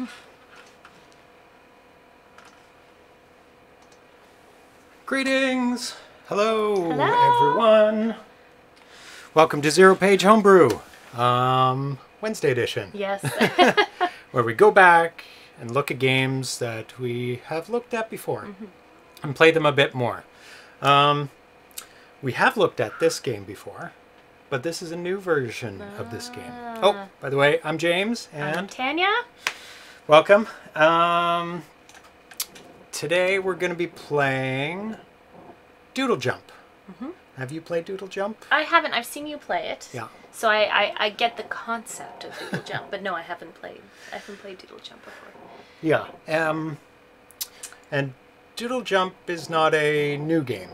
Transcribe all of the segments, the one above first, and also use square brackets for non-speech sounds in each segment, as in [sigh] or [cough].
[laughs] Greetings! Hello, Hello. everyone! Welcome to Zero Page Homebrew, um, Wednesday edition, Yes. [laughs] where we go back and look at games that we have looked at before Mm-hmm. and play them a bit more. Um, we have looked at this game before, but this is a new version of this game. Oh, Ah. by the way, I'm James, I'm and Tanya. Welcome. Um, today we're going to be playing Doodle Jump. Mm-hmm. Have you played Doodle Jump? I haven't. I've seen you play it. Yeah. So I, I, I get the concept of Doodle Jump, but no, I haven't played. I haven't played Doodle Jump before. Yeah. Um, and Doodle Jump is not a new game.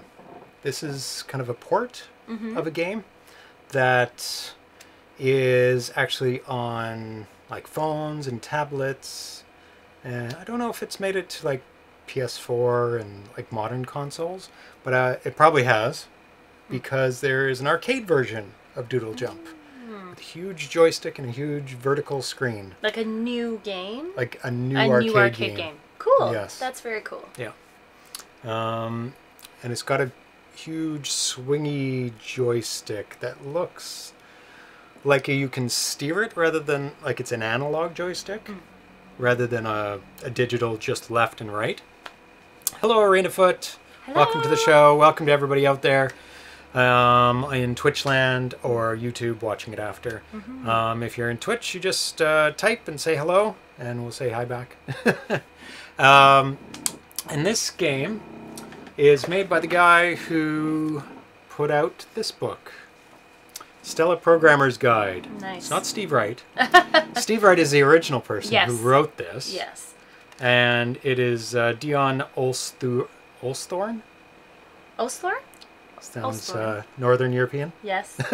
This is kind of a port Mm-hmm. of a game that is actually on like phones and tablets. And I don't know if it's made it to like PS4 and like modern consoles, but uh, it probably has because there is an arcade version of Doodle Jump with a huge joystick and a huge vertical screen, Like a new game. like a new a arcade, new arcade game. Cool. Yes. That's very cool. Yeah. Um, and it's got a huge swingy joystick that looks like you can steer it rather than like it's an analog joystick rather than a, a digital just left and right. Hello, Arena Foot. Welcome to the show. Welcome to everybody out there um, in Twitchland or YouTube watching it after. Um, if you're in Twitch, you just uh, type and say hello, and we'll say hi back. [laughs] um, and this game is made by the guy who put out this book, Stella Programmer's Guide. Nice. It's not Steve Wright. [laughs] Steve Wright is the original person Yes. who wrote this. Yes. And it is uh, Dion Olsthoorn? Osler? Sounds uh, Northern European. Yes. [laughs]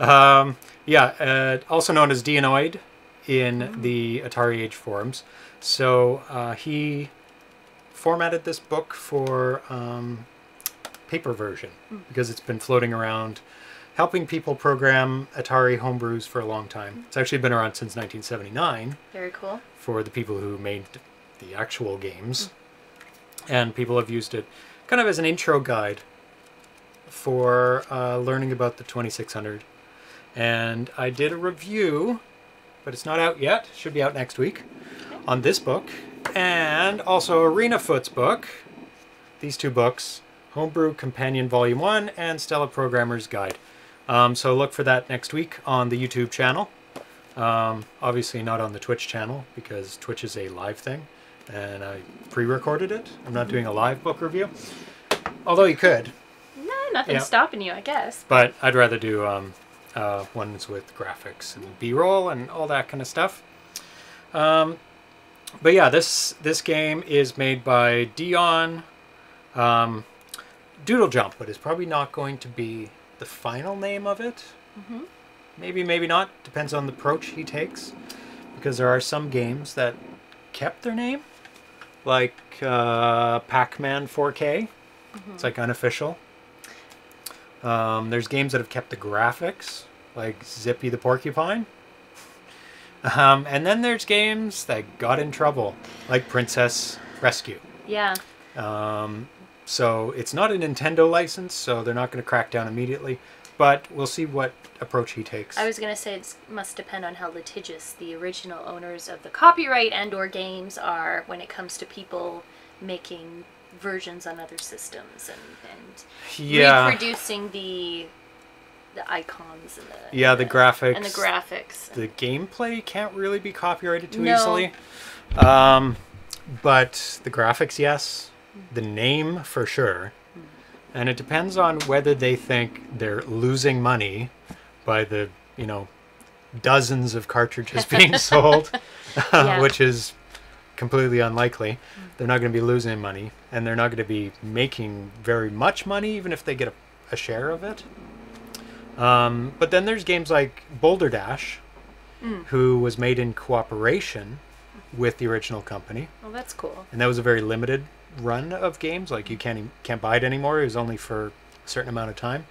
Um, yeah, uh, also known as Dionoid in the AtariAge forums. So uh, he formatted this book for um, paper version because it's been floating around helping people program Atari homebrews for a long time. It's actually been around since 1979 very cool. for the people who made the actual games. And people have used it kind of as an intro guide for uh, learning about the 2600. And I did a review, but it's not out yet. Should be out next week on this book. And also Arena Foot's book. These two books Homebrew Companion Volume 1 and Stella Programmer's Guide. Um, so look for that next week on the YouTube channel. Um, obviously not on the Twitch channel because Twitch is a live thing, and I pre-recorded it. I'm not doing a live book review, although you could, No, nothing's Yeah. stopping you, I guess. but I'd rather do um, uh, ones with graphics and B-roll and all that kind of stuff. Um, but yeah, this this game is made by Dion um, Doodle Jump, but it's probably not going to be the final name of it. Mhm. Maybe, maybe not. Depends on the approach he takes, because there are some games that kept their name, like uh, Pac-Man 4K. It's like unofficial. Um, there's games that have kept the graphics, like Zippy the Porcupine. Um, and then there's games that got in trouble, like Princess Rescue. Yeah. Um, so it's not a Nintendo license, so they're not going to crack down immediately. But we'll see what approach he takes. I was gonna say it must depend on how litigious the original owners of the copyright and/or games are when it comes to people making versions on other systems and, and yeah, reproducing the the icons and the yeah, the graphics. and the graphics. The gameplay can't really be copyrighted too No. easily. Um, but the graphics, yes. The name, for sure. And it depends on whether they think they're losing money by the, you know, dozens of cartridges being [laughs] sold, [laughs] Yeah. which is completely unlikely. They're not going to be losing money, and they're not going to be making very much money, even if they get a, a share of it. Um, but then there's games like Boulder Dash, Mm. who was made in cooperation with the original company, Well, that's cool. and that was a very limited run of games. Like you can't can't buy it anymore. It was only for a certain amount of time.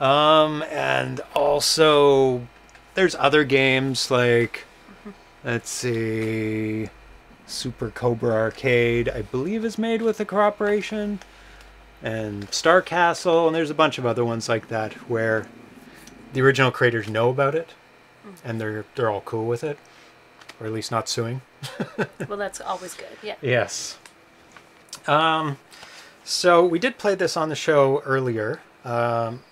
Um, and also there's other games like Let's see. Super Cobra Arcade, I believe, is made with a cooperation. And Star Castle, and there's a bunch of other ones like that where the original creators know about it and they're they're all cool with it. Or at least not suing. [laughs] Well, that's always good. Yeah. Yes. Um, so we did play this on the show earlier. Um,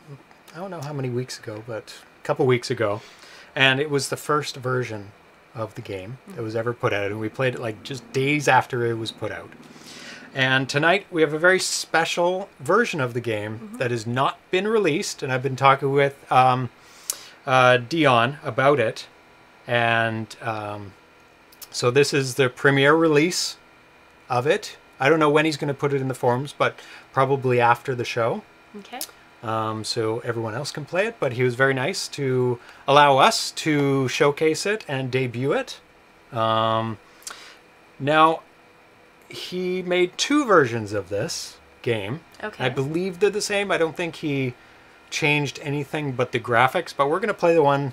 I don't know how many weeks ago, but a couple weeks ago, and it was the first version of the game that was ever put out, and we played it like just days after it was put out. And tonight we have a very special version of the game that has not been released, and I've been talking with um, uh, Dion about it, and um, so this is the premiere release of it. I don't know when he's going to put it in the forums, but probably after the show, Okay. um, so everyone else can play it. But he was very nice to allow us to showcase it and debut it. Um, now, he made two versions of this game. Okay. I believe they're the same. I don't think he changed anything but the graphics, but we're going to play the one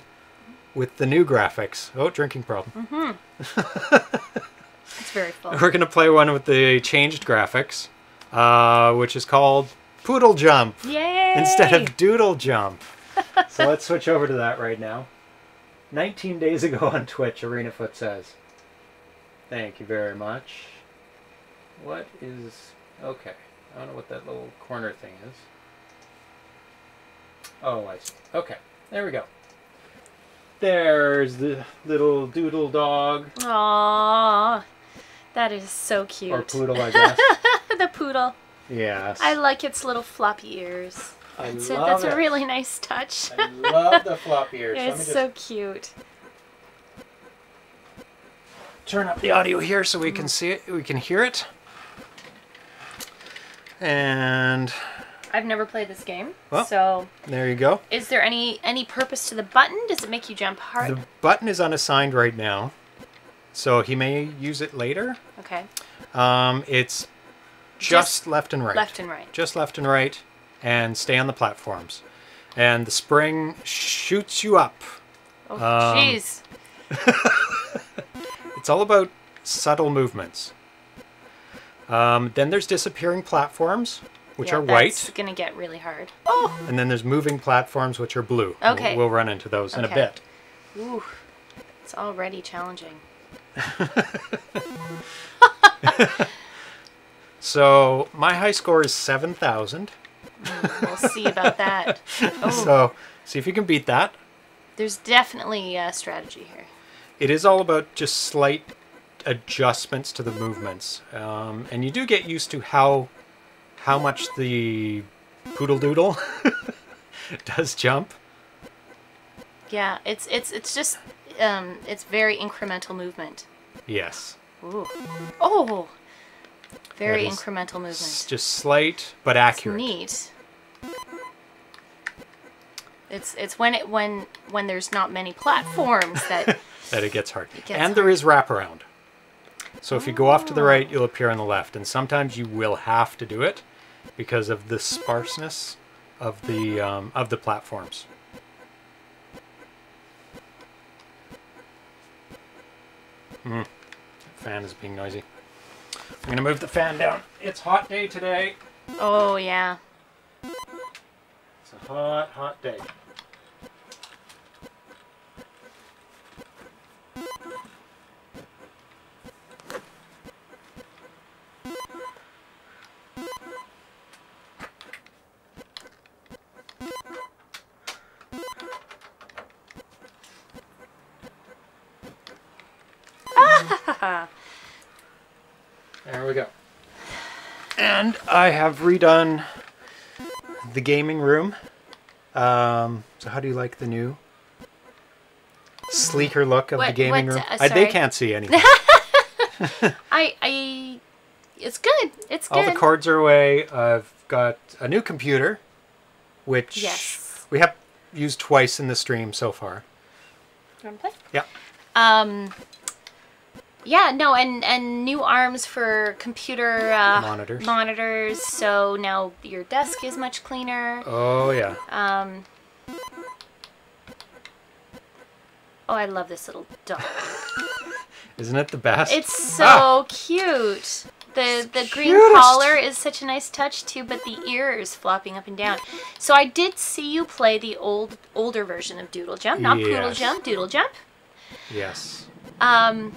with the new graphics. Oh, drinking problem. [laughs] It's very full. We're going to play one with the changed graphics, uh, which is called Poodle Jump Yay! instead of Doodle Jump. [laughs] so let's switch over to that right now. 19 days ago on Twitch, ArenaFoot says. Thank you very much. What is. Okay. I don't know what that little corner thing is. Oh, I see. Okay. There we go. There's the little doodle dog. Aww. That is so cute. Or poodle, I [laughs] guess. the poodle. yes. I like its little floppy ears. I That's, a, love that's it. a really nice touch. I love the floppy ears. [laughs] It's just so cute. turn up the audio here so we can see it, we can hear it. And I've never played this game, Well. so there you go. is there any any purpose to the button? Does it make you jump hard? The button is unassigned right now, so he may use it later. okay, Um, it's just, Just left and right. left and right. Just left and right, and stay on the platforms. And the spring shoots you up. Oh, Um, jeez. [laughs] It's all about subtle movements. Um, then there's disappearing platforms, which yeah, are That's white. gonna get really hard. Oh, And then there's moving platforms, which are blue. We'll- Okay. We'll, run into those in a bit. ooh, it's already challenging. [laughs] So my high score is 7,000. We'll see about that. [laughs] Oh, So see if you can beat that. there's definitely a strategy here. It is all about just slight adjustments to the movements. Um, and you do get used to how how much the poodle doodle [laughs] does jump. Yeah, it's it's it's just um, it's very incremental movement. Yes. Ooh. Oh, very incremental It's movement. just slight but It's accurate. neat. It's it's when it when when there's not many platforms that [laughs] That it gets hard. gets and there is wraparound. So if you go off to the Oh. right, you'll appear on the left. And sometimes you will have to do it because of the sparseness of the um, of the platforms. Hmm. Fan is being noisy. I'm gonna move the fan down. It's hot day today. oh yeah. It's a hot, hot day. There we go. And I have redone the gaming room. Um, so how do you like the new sleeker look of the gaming what, room? uh, I, they can't see [laughs] anything. I I it's good. It's good. All the cords are away. I've got a new computer, which Yes. we have used twice in the stream so far. You wanna play? Yeah. Um. Yeah, no, and and new arms for computer uh, Monitors. Monitors. So now your desk is much cleaner. Oh yeah. Um. Oh, I love this little dog. [laughs] Isn't it the best? It's so Ah! cute. The the green cutest. collar is such a nice touch too, but the ears flopping up and down. So I did see you play the old older version of Doodle Jump, not Poodle Jump, Doodle Jump. Yes. Um,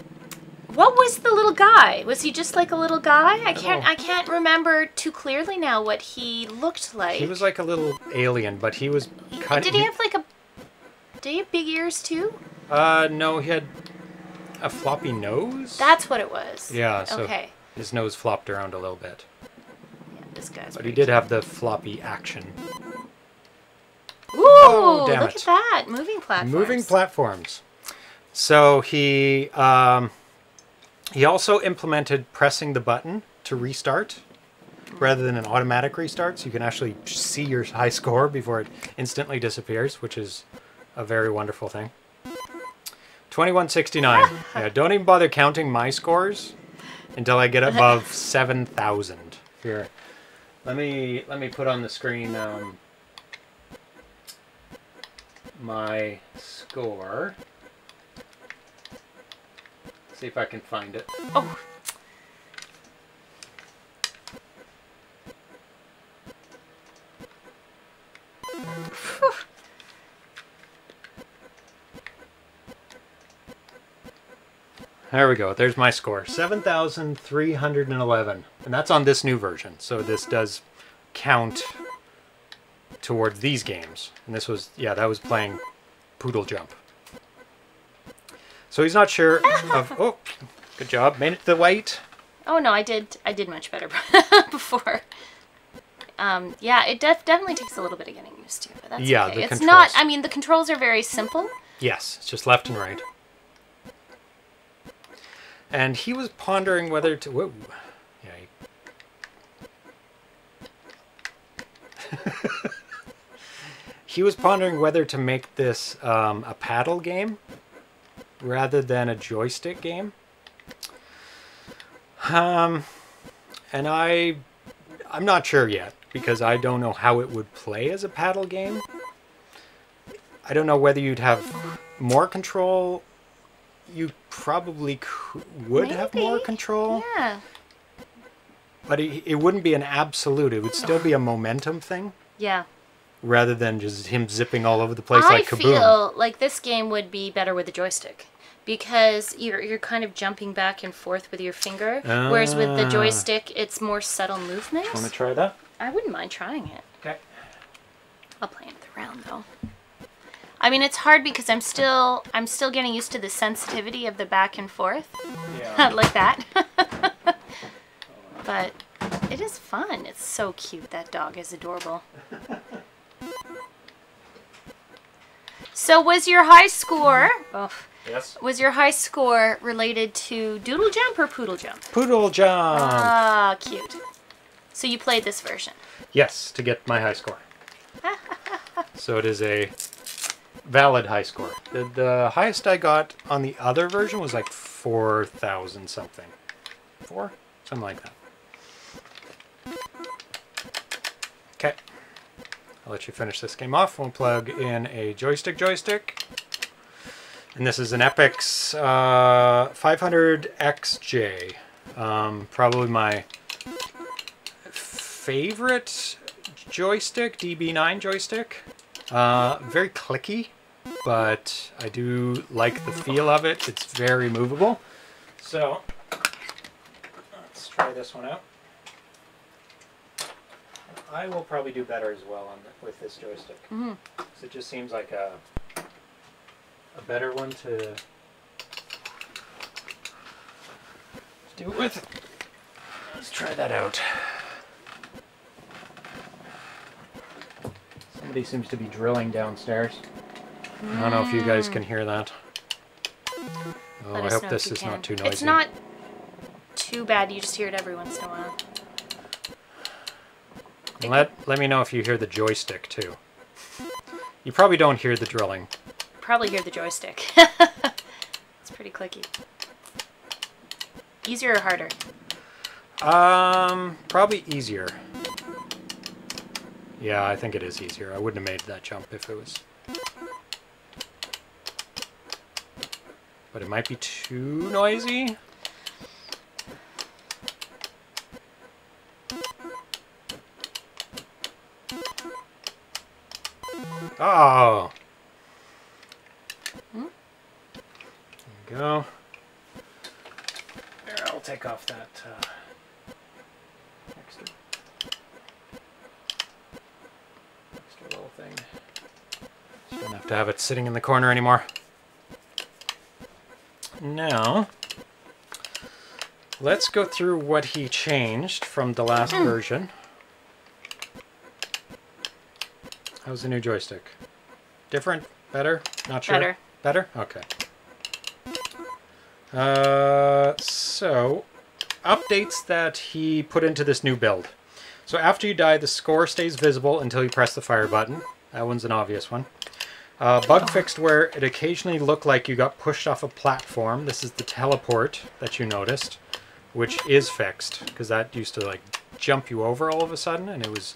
what was the little guy? Was he just like a little guy? I can't Oh. I can't remember too clearly now what he looked like. He was like a little alien, but he was kind Did he have like a? Did he have big ears too? Uh, no, he had a floppy nose. That's what it was. Yeah, so Okay. his nose flopped around a little bit. Yeah, this guy's. But he did have the floppy action. Ooh, Oh, look it. at that moving platforms. Moving platforms. So he um, he also implemented pressing the button to restart rather than an automatic restart, so you can actually see your high score before it instantly disappears, which is a very wonderful thing. 2169. yeah, don't even bother counting my scores until I get above [laughs] 7,000. Here. Let me let me put on the screen um, my score. See if I can find it. Oh, There we go. There's my score. 7,311. And that's on this new version. So this does count towards these games. And this was, yeah, that was playing Poodle Jump. So he's not sure of, [laughs] oh, good job. Made it to the white. oh no, I did. I did much better [laughs] before. Um, yeah, it def- definitely takes a little bit of getting used to, but that's Yeah, okay. the it's not. I mean, the controls are very simple. Yes, it's just left and right. And he was pondering whether to. Whoa. Yeah. He, [laughs] he was pondering whether to make this um, a paddle game rather than a joystick game. Um, and I, I'm not sure yet because I don't know how it would play as a paddle game. I don't know whether you'd have more control. You probably would have more control, Yeah. but it, it wouldn't be an absolute. It would still be a momentum thing Yeah. rather than just him zipping all over the place I like Kaboom. I feel like this game would be better with a joystick because you're you're kind of jumping back and forth with your finger, whereas with the Ah. joystick, it's more subtle movements. Want to try that? I wouldn't mind trying it. Okay. I'll play another round though. I mean, it's hard because I'm still I'm still getting used to the sensitivity of the back and forth, Yeah. [laughs] like that. [laughs] but it is fun. It's so cute. That dog is adorable. [laughs] So, was your high score? Oh, yes. was your high score related to Doodle Jump or Poodle Jump? Poodle jump. Ah, cute. So you played this version. yes, to get my high score. [laughs] so it is a valid high score. The, the highest I got on the other version was like 4,000 something. Four? Something like that. Okay. I'll let you finish this game off. We'll plug in a joystick joystick. And this is an Epyx uh, 500XJ. Um, probably my favorite joystick, DB9 joystick. Uh, very clicky, but I do like the feel of it. It's very movable. So, let's try this one out. I will probably do better as well on the, with this joystick. Mhm. 'Cause it just seems like a a better one to, to do it with. Let's try that out. Somebody seems to be drilling downstairs. I don't know if you guys can hear that. Oh, Let I hope this is can. not too noisy. It's not too bad. You just hear it every once in a while. And let let me know if you hear the joystick too. You probably don't hear the drilling. Probably hear the joystick. [laughs] it's pretty clicky. Easier or harder? Um, probably easier. Yeah, I think it is easier. I wouldn't have made that jump if it was. but it might be too noisy. Oh. Go. There, I'll take off that uh, extra, extra little thing. Just don't have to have it sitting in the corner anymore. Now, let's go through what he changed from the last version. How's the new joystick? Different? Better? Not sure. Better. Better? Okay. Uh, so, updates that he put into this new build. So after you die, the score stays visible until you press the fire button. That one's an obvious one. Uh, bug fixed where it occasionally looked like you got pushed off a platform. This is the teleport that you noticed, which is fixed because that used to like jump you over all of a sudden, and it was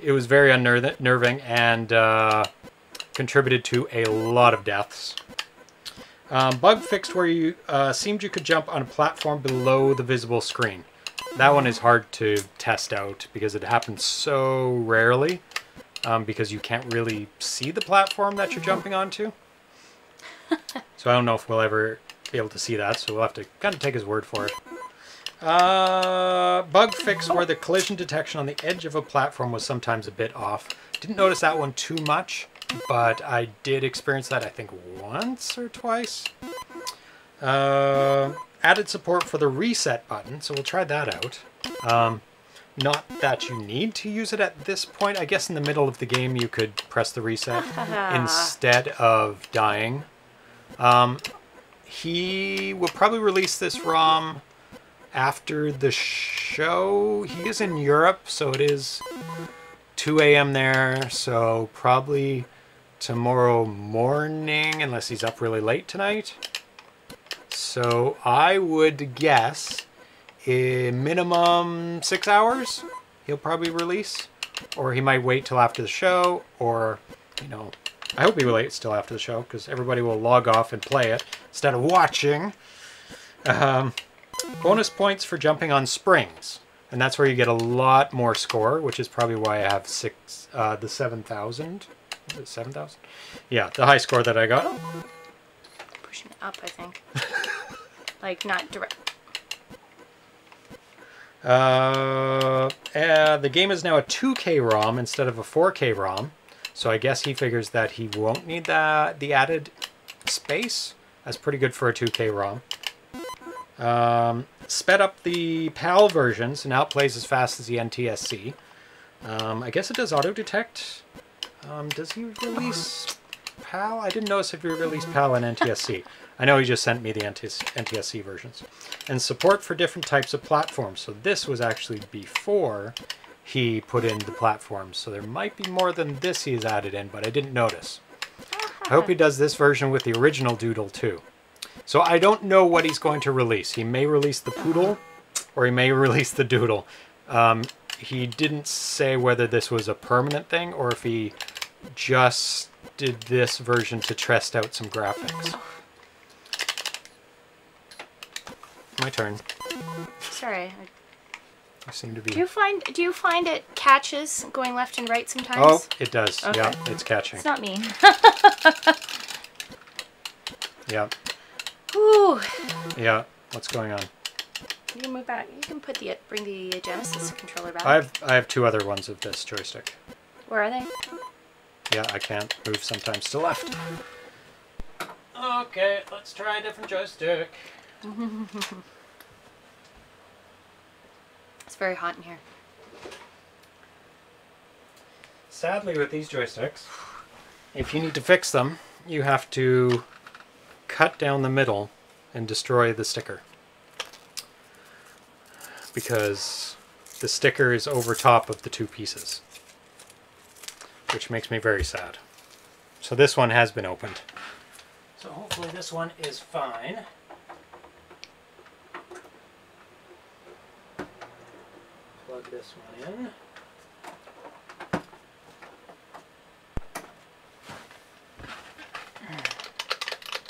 it was very unnerving and uh, contributed to a lot of deaths. Um, bug fixed where you uh, seemed you could jump on a platform below the visible screen. That one is hard to test out because it happens so rarely um, because you can't really see the platform that you're jumping onto. [laughs] so I don't know if we'll ever be able to see that, so we'll have to kind of take his word for it. Uh, bug fix where the collision detection on the edge of a platform was sometimes a bit off. Didn't notice that one too much, but I did experience that I think once or twice. Uh, added support for the reset button, so we'll try that out. Um, not that you need to use it at this point. I guess in the middle of the game you could press the reset [laughs] instead of dying. Um, he will probably release this ROM after the show. He is in Europe, so it is 2 a.m. there, so probably tomorrow morning, unless he's up really late tonight. So I would guess a minimum six hours he'll probably release, or he might wait till after the show, or you know, I hope he waits till after the show because everybody will log off and play it instead of watching. Um, bonus points for jumping on springs, and that's where you get a lot more score, which is probably why I have six, uh, the seven thousand. Is it seven thousand? Yeah, the high score that I got. Pushing it up, I think. [laughs] like not direct. Uh, uh, the game is now a 2K ROM instead of a 4K ROM, so I guess he figures that he won't need the the added space. That's pretty good for a 2K ROM. Um, sped up the PAL version, so now it plays as fast as the NTSC. Um, I guess it does auto detect. Um, does he release PAL? I didn't notice if he released PAL and NTSC. I know he just sent me the NTS NTSC versions. And support for different types of platforms. So this was actually before he put in the platforms. So there might be more than this he's added in, but I didn't notice. I hope he does this version with the original Doodle too. So I don't know what he's going to release. He may release the Poodle, or he may [laughs] release the Doodle. Um, he didn't say whether this was a permanent thing, or if he just did this version to test out some graphics. My turn. Sorry. I seem to be. Do you find do you find it catches going left and right sometimes? Oh, it does. Okay. Yeah, it's catching. It's not me. [laughs] Yeah, [laughs] Ooh. yeah. What's going on? You can move back. You can put the bring the Genesis controller back. I have I have two other ones of this joystick. Where are they? Yeah, I can't move sometimes to left. Okay, let's try a different joystick. [laughs] It's very hot in here. Sadly, with these joysticks, if you need to fix them, you have to cut down the middle and destroy the sticker. Because the sticker is over top of the two pieces. Which makes me very sad. So this one has been opened. So hopefully this one is fine. Plug this one in.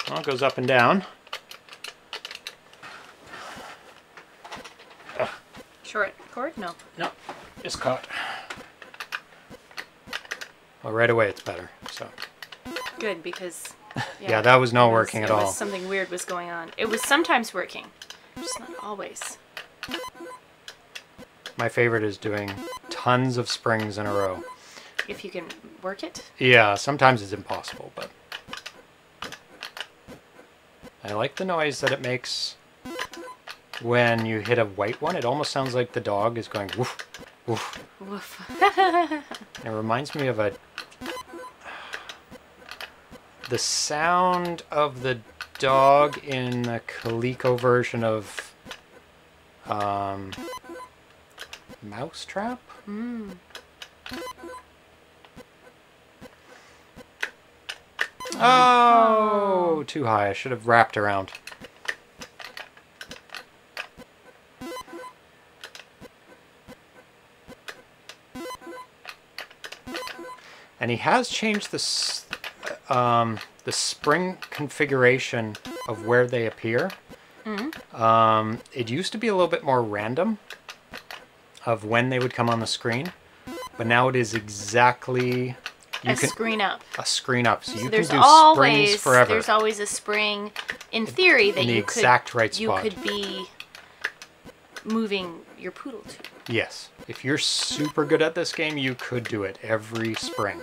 Well, it goes up and down. Short cord? No. No, it's caught. Well, right away it's better. So Good because. [laughs] yeah, that was not it was- working at all. something weird was going on. It was sometimes working, just not always. My favorite is doing tons of springs in a row. If you can work it. Yeah, sometimes it's impossible, but I like the noise that it makes when you hit a white one. It almost sounds like the dog is going woof, woof. Woof. [laughs] It reminds me of a the sound of the dog in the Coleco version of um, Mousetrap. Mm. Oh, too high. I should have wrapped around. And he has changed the um, the spring configuration of where they appear. Um, it used to be a little bit more random of when they would come on the screen, but now it is exactly you a can screen up. a screen up, so So you can do springs always forever. there's always a spring in theory that in the you exact could right you spot. could be moving your poodle to. Yes, if you're super good at this game, you could do it every spring.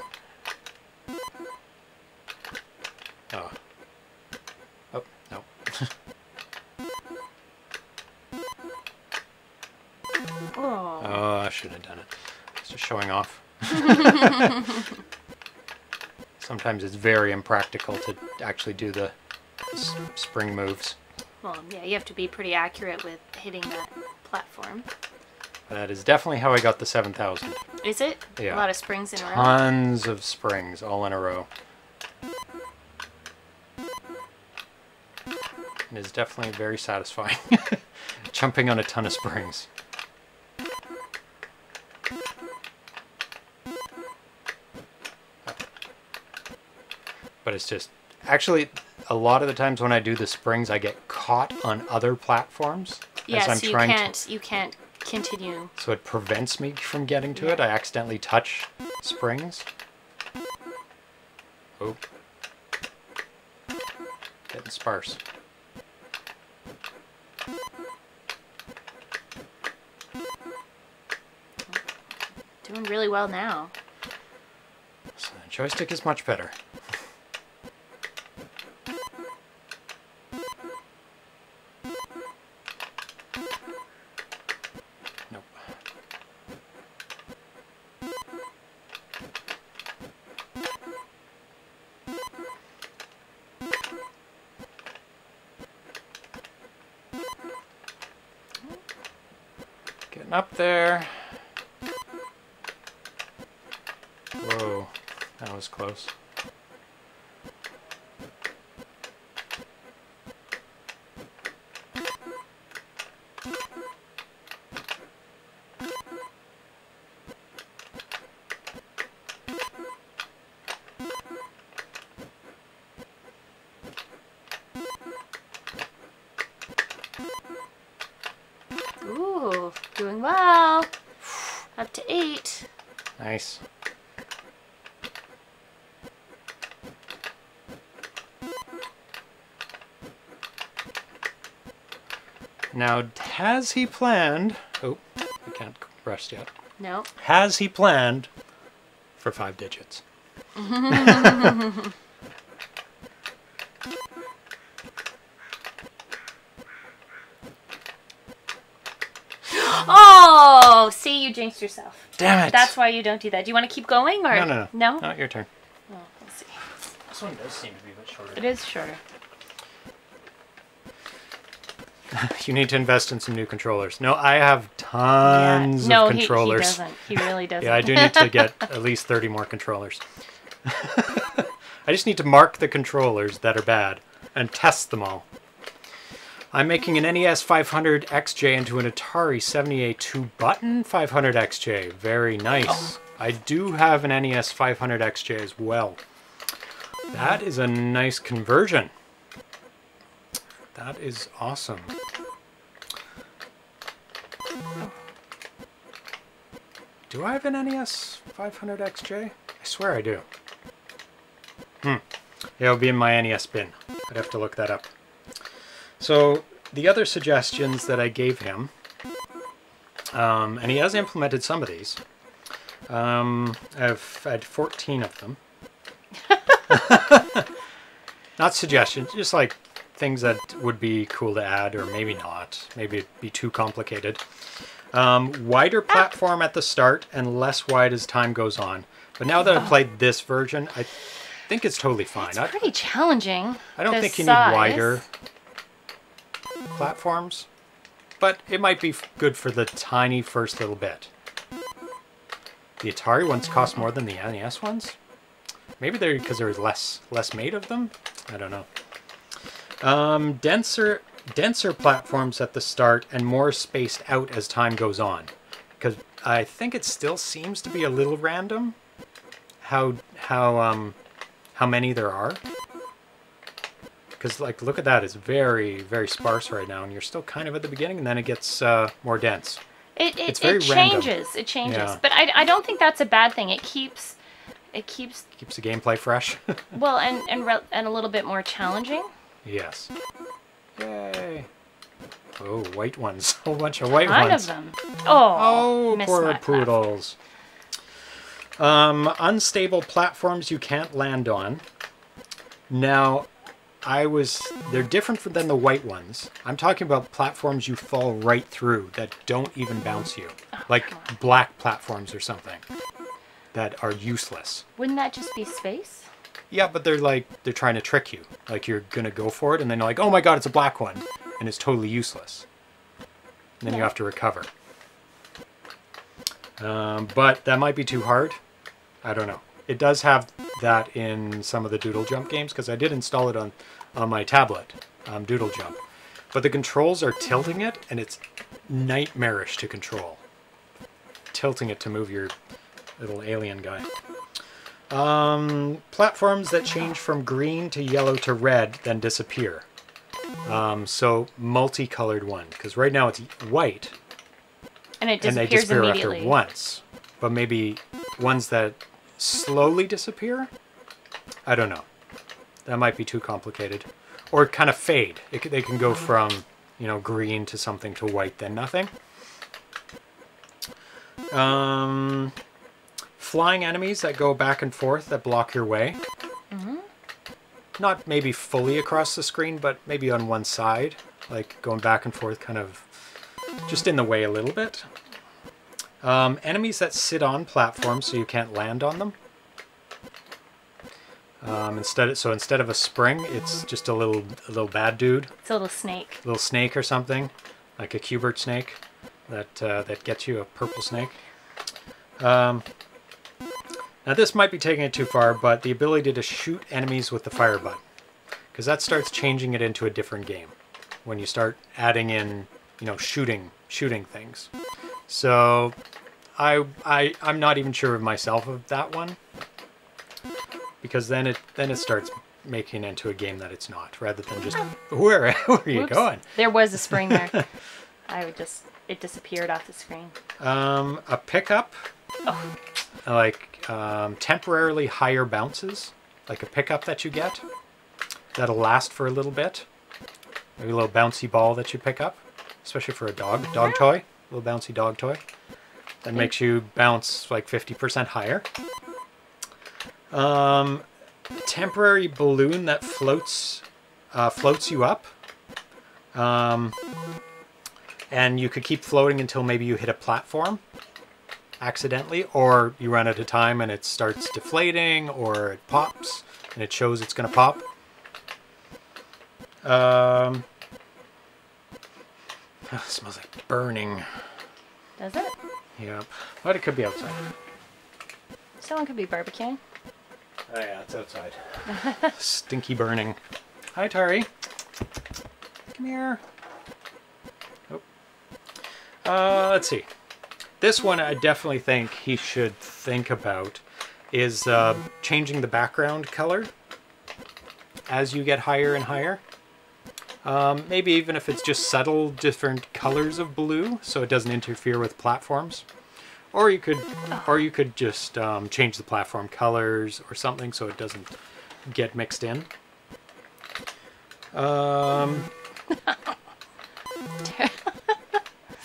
Oh. Oh, I shouldn't have done it. It's just showing off. [laughs] Sometimes it's very impractical to actually do the spring moves. Well, yeah, you have to be pretty accurate with hitting that platform. That is definitely how I got the 7000. Is it? Yeah. A lot of springs in a row. Tons of springs all in a row. It is definitely very satisfying. [laughs] Jumping on a ton of springs. But it's just actually a lot of the times when I do the springs I get caught on other platforms Yeah, as I'm so you trying to can't you can't continue. so it prevents me from getting to Yeah. it. I accidentally touch springs. Oh. Getting sparse. Doing really well now. So the joystick is much better. Now, has he planned? Oh, we can't rest yet. No. Has he planned for five digits? Oh, see, you jinxed yourself. Damn it! That's why you don't do that. Do you want to keep going or no, no, no. No. Not your turn. Oh, we'll see. This one does seem to be a bit shorter. It is shorter. [laughs] You need to invest in some new controllers. No, I have tons no, of he- controllers. He, doesn't. He really [laughs] doesn't. Yeah, I do need to get at least 30 more controllers. [laughs] I just need to mark the controllers that are bad and test them all. I'm making an NES 500 XJ into an Atari 78 two-button 500 XJ. Very nice. I do have an NES 500 XJ as well. That is a nice conversion. That is awesome. Do I have an NES 500 XJ? I swear I do. Hmm. It'll be in my NES bin. I'd have to look that up. So the other suggestions that I gave him, um, and he has implemented some of these. Um, I've had 14 of them. [laughs] not suggestions, just like things that would be cool to add, or maybe not. Maybe it'd be too complicated. Um, wider platform at the start and less wide as time goes on. But now that I've played this version, I think it's totally fine. It's I, pretty challenging. I don't think you size. need wider platforms, but it might be good for the tiny first little bit. The Atari ones cost more than the NES ones. Maybe they're because there's less less made of them. I don't know. Um, denser denser platforms at the start and more spaced out as time goes on, because I think it still seems to be a little random how how um how many there are. Because like look at that, it's very very sparse right now, and you're still kind of at the beginning, and then it gets uh, more dense. It it, It's very it random. changes. It changes. Yeah. But I, I don't think that's a bad thing. It keeps it keeps Keeps the gameplay fresh. [laughs] well and and re- and a little bit more challenging. yes. Yay. Oh, white ones. [laughs] A whole bunch of white Kind ones. of them. Oh, Oh, poor my path. poodles. Um, unstable platforms you can't land on. Now, I was. They're different than the white ones. I'm talking about platforms you fall right through that don't even bounce you. Oh, like black platforms or something that are useless. Wouldn't that just be space? Yeah, but they're like, they're trying to trick you. Like, you're gonna go for it, and then you're like, oh my god, it's a black one. And it's totally useless. And then you have to recover. Um, but that might be too hard. I don't know. It does have that in some of the Doodle Jump games because I did install it on, on my tablet, um, Doodle Jump. But the controls are tilting it, and it's nightmarish to control. Tilting it to move your little alien guy. Um, platforms that change from green to yellow to red then disappear. Um, so multicolored one, because right now it's white, And it and they disappear immediately. after once. But maybe ones that slowly disappear? I don't know. That might be too complicated. Or kind of fade. It, they can go from, you know, green to something to white, then nothing. Um, flying enemies that go back and forth that block your way. Not maybe fully across the screen, but maybe on one side, like going back and forth, kind of just in the way a little bit. Um, enemies that sit on platforms so you can't land on them. Um, instead, so instead of a spring, it's just a little, a little bad dude, It's a little snake. A little snake or something, like a Q*bert snake, that uh, that gets you a purple snake. Um, now this might be taking it too far, but the ability to shoot enemies with the fire button, because that starts changing it into a different game when you start adding in, you know, shooting shooting things. So, I I I'm not even sure of myself of that one, because then it then it starts making into a game that it's not, rather than just where [laughs] where are you going? There was a spring there. [laughs] I would just it disappeared off the screen. Um, a pickup, Oh, like um, temporarily higher bounces, like a pickup that you get that'll last for a little bit. Maybe a little bouncy ball that you pick up, especially for a dog dog toy, a little bouncy dog toy. That makes you bounce like 50% higher. Um, temporary balloon that floats uh, floats you up. Um, and you could keep floating until maybe you hit a platform accidentally, or you run out of time and it starts deflating, or it pops and it shows it's going to pop. Um, [sighs] ah, smells like burning. does it? Yep, but it could be outside. Someone could be barbecuing. Oh yeah, it's outside. [laughs] Stinky burning. Hi, Tari. Come here. Oh. Uh, let's see. This one I definitely think he should think about is uh, changing the background color as you get higher and higher. Um, maybe even if it's just subtle different colors of blue so it doesn't interfere with platforms. Or you could, or you could just um, change the platform colors or something so it doesn't get mixed in. Um, [laughs]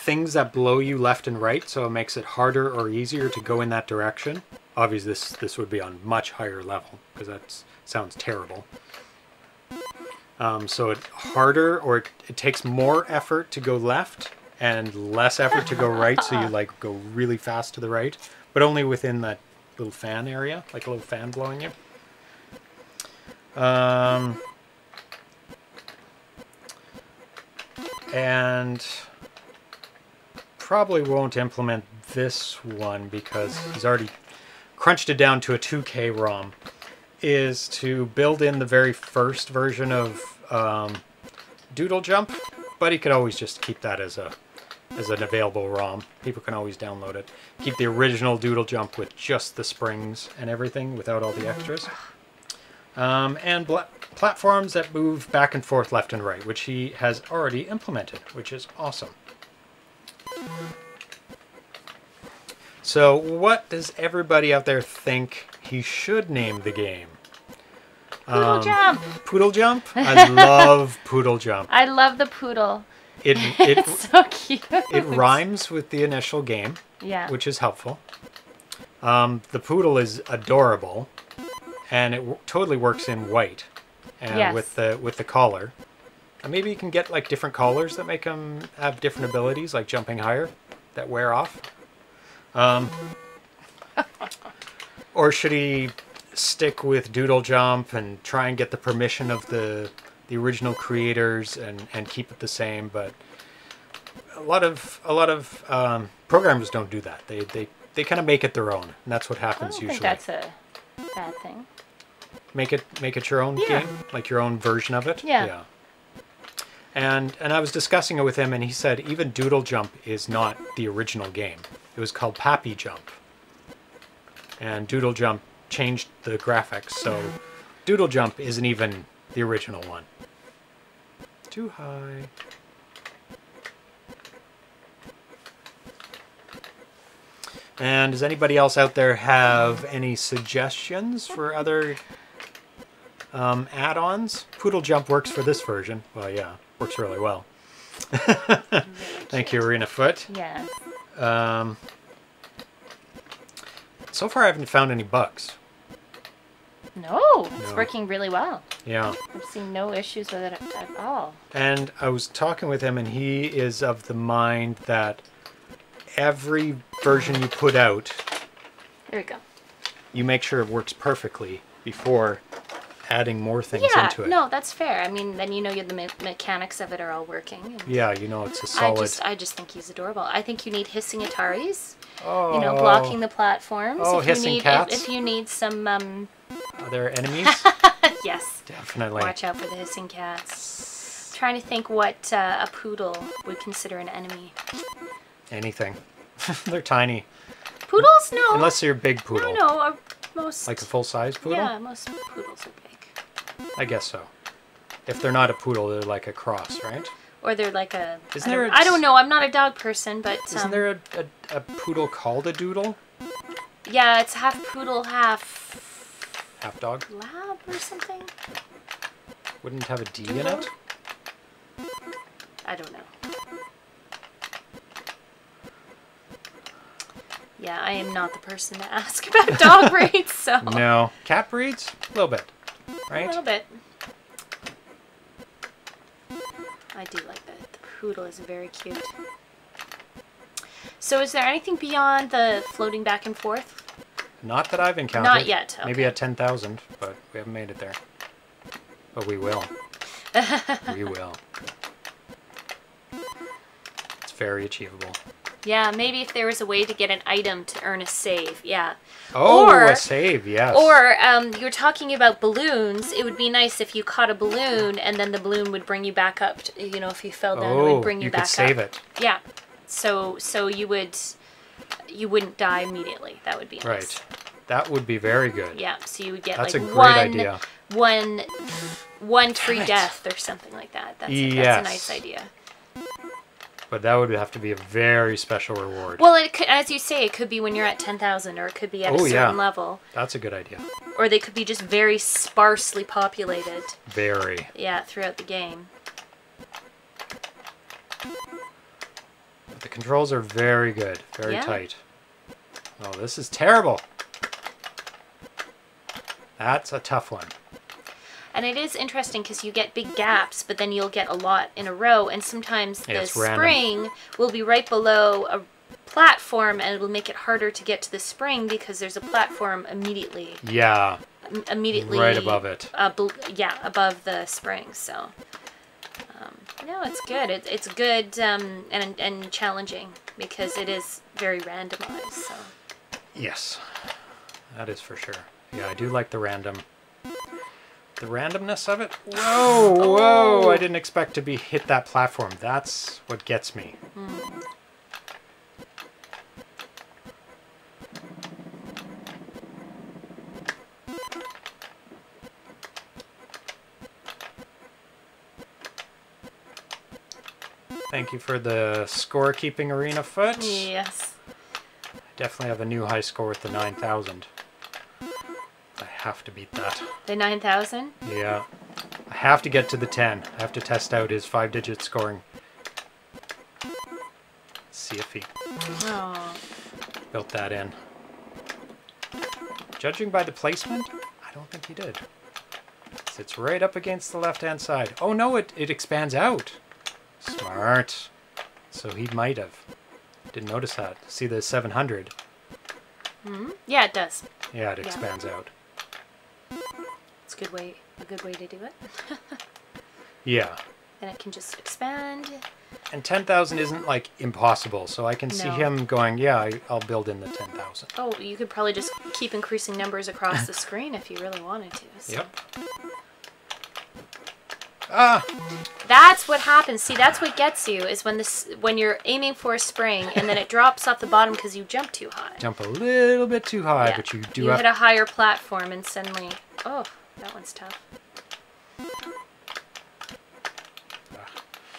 things that blow you left and right, so it makes it harder or easier to go in that direction. Obviously, this this would be on much higher level because that sounds terrible. Um, so it harder or it, it takes more effort to go left and less effort to go right. So you like go really fast to the right, but only within that little fan area, like a little fan blowing you. Um, and probably won't implement this one because he's already crunched it down to a 2K ROM. Is to build in the very first version of um, Doodle Jump, but he could always just keep that as a as an available ROM. People can always download it. Keep the original Doodle Jump with just the springs and everything without all the extras. Um, and platforms that move back and forth left and right, which he has already implemented, which is awesome. So, what does everybody out there think he should name the game? Poodle Um, jump. Poodle Jump? [laughs] I love Poodle Jump. I love the poodle. It [laughs] it It's so cute. it rhymes with the initial game, Yeah. which is helpful. Um, the poodle is adorable, and it w- totally works in white, and Yes. with the with the collar. And maybe you can get like different collars that make them have different abilities, like jumping higher, that wear off. Um, [laughs] or should he stick with Doodle Jump and try and get the permission of the the original creators and and keep it the same? But a lot of a lot of um, programmers don't do that. They they they kind of make it their own, and that's what I happens don't usually. think that's a bad thing. Make it make it your own Yeah. game, like your own version of it. Yeah. Yeah. And and I was discussing it with him, and he said even Doodle Jump is not the original game. It was called Papi Jump. And Doodle Jump changed the graphics, so Doodle Jump isn't even the original one. Too high. And does anybody else out there have any suggestions for other um, add-ons? Poodle Jump works for this version. Well, yeah, works really well. [laughs] Thank you, Arena Foot. Yeah. Um, so far, I haven't found any bugs. No, it's No. working really well. Yeah. I've seen no issues with it at, at all. And I was talking with him, and he is of the mind that every version you put out, There we go. you make sure it works perfectly before adding more things Yeah, into it. no, that's fair. I mean, then you know the me- mechanics of it are all working. Yeah, you know it's a solid. just, I just think he's adorable. I think you need hissing Ataris. oh, You know, blocking the platforms. Oh, if you hissing need, if- cats? If, you need some, um, Are there enemies? [laughs] yes. Definitely. Watch out for the hissing cats. Trying to think what uh, a poodle would consider an enemy. Anything. [laughs] They're tiny. Poodles, no. Unless you're a big poodle. No, no. Uh, most. Like a full size poodle? Yeah, most poodles are big. I guess so. If they're not a poodle, they're like a cross, right? Or they're like a. Isn't I there don't, a- I don't know. I'm not a dog person, but Isn't um, there a, a, a poodle called a doodle? yeah, it's half poodle, half Half dog? lab or something. Wouldn't it have a D in it? I don't know. Yeah, I am not the person to [laughs] ask about dog [laughs] breeds, so No. Cat breeds? A little bit. A little bit. I do like that. The poodle is very cute. So, is there anything beyond the floating back and forth? Not that I've encountered. Not yet. Maybe at 10,000, but we haven't made it there. But we will. [laughs] we will. It's very achievable. Yeah, maybe if there was a way to get an item to earn a save. Yeah. Oh, Or- a save, yes. Or um, you're talking about balloons. It would be nice if you caught a balloon and then the balloon would bring you back up. To, you know, if you fell down, it oh, would bring you, you back could save up. it. Yeah. So so you would you wouldn't die immediately. That would be nice. Right. That would be very good. Yeah. So you would get That's like a great one idea. one one free death or something like that. That's, that's a nice idea. But that would have to be a very special reward. Well, it could, as you say, it could be when you're at 10,000 or it could be at a Oh, certain yeah. level. That's a good idea. Or they could be just very sparsely populated, Very. yeah, throughout the game. But the controls are very good, very Yeah. tight. Oh, this is terrible. That's a tough one. And it is interesting because you get big gaps, but then you'll get a lot in a row, and sometimes Yeah, the it's random. spring will be right below a platform, and it'll make it harder to get to the spring because there's a platform immediately, Yeah, im- immediately right above it. Uh, yeah, above the spring. So, um, no, it's good. It, it's good um, and and challenging because it is very randomized. So, Yes, that is for sure. Yeah, I do like the random. The randomness of it. Whoa, whoa! Oh. I didn't expect to be hit that platform. That's what gets me. Thank you for the scorekeeping arena foot. yes, I Definitely have a new high score with the 9,000. Have to beat that. the nine thousand. Yeah. I have to get to the 10. I have to test out his five digit scoring. See if he Oh, built that in. Judging by the placement, I don't think he did. It's right up against the left hand side. Oh no, it, it expands out. Smart. So he might have. Didn't notice that. See the 700? Hmm. yeah, it does. Yeah, it Yeah. expands out. It's a good way, a good way to do it. [laughs] Yeah. Then it can just expand. And 10,000 isn't like impossible, so I can see him going, yeah, I, I'll build in the 10,000. Oh, you could probably just keep increasing numbers across the screen if you really wanted to. so. Yep. Ah! That's what happens. See, that's what gets you is when this when you're aiming for a spring and then it drops off the bottom because you jump too high. Jump a little bit too high, Yeah. but you do you hit a higher platform and suddenly, oh, that one's tough.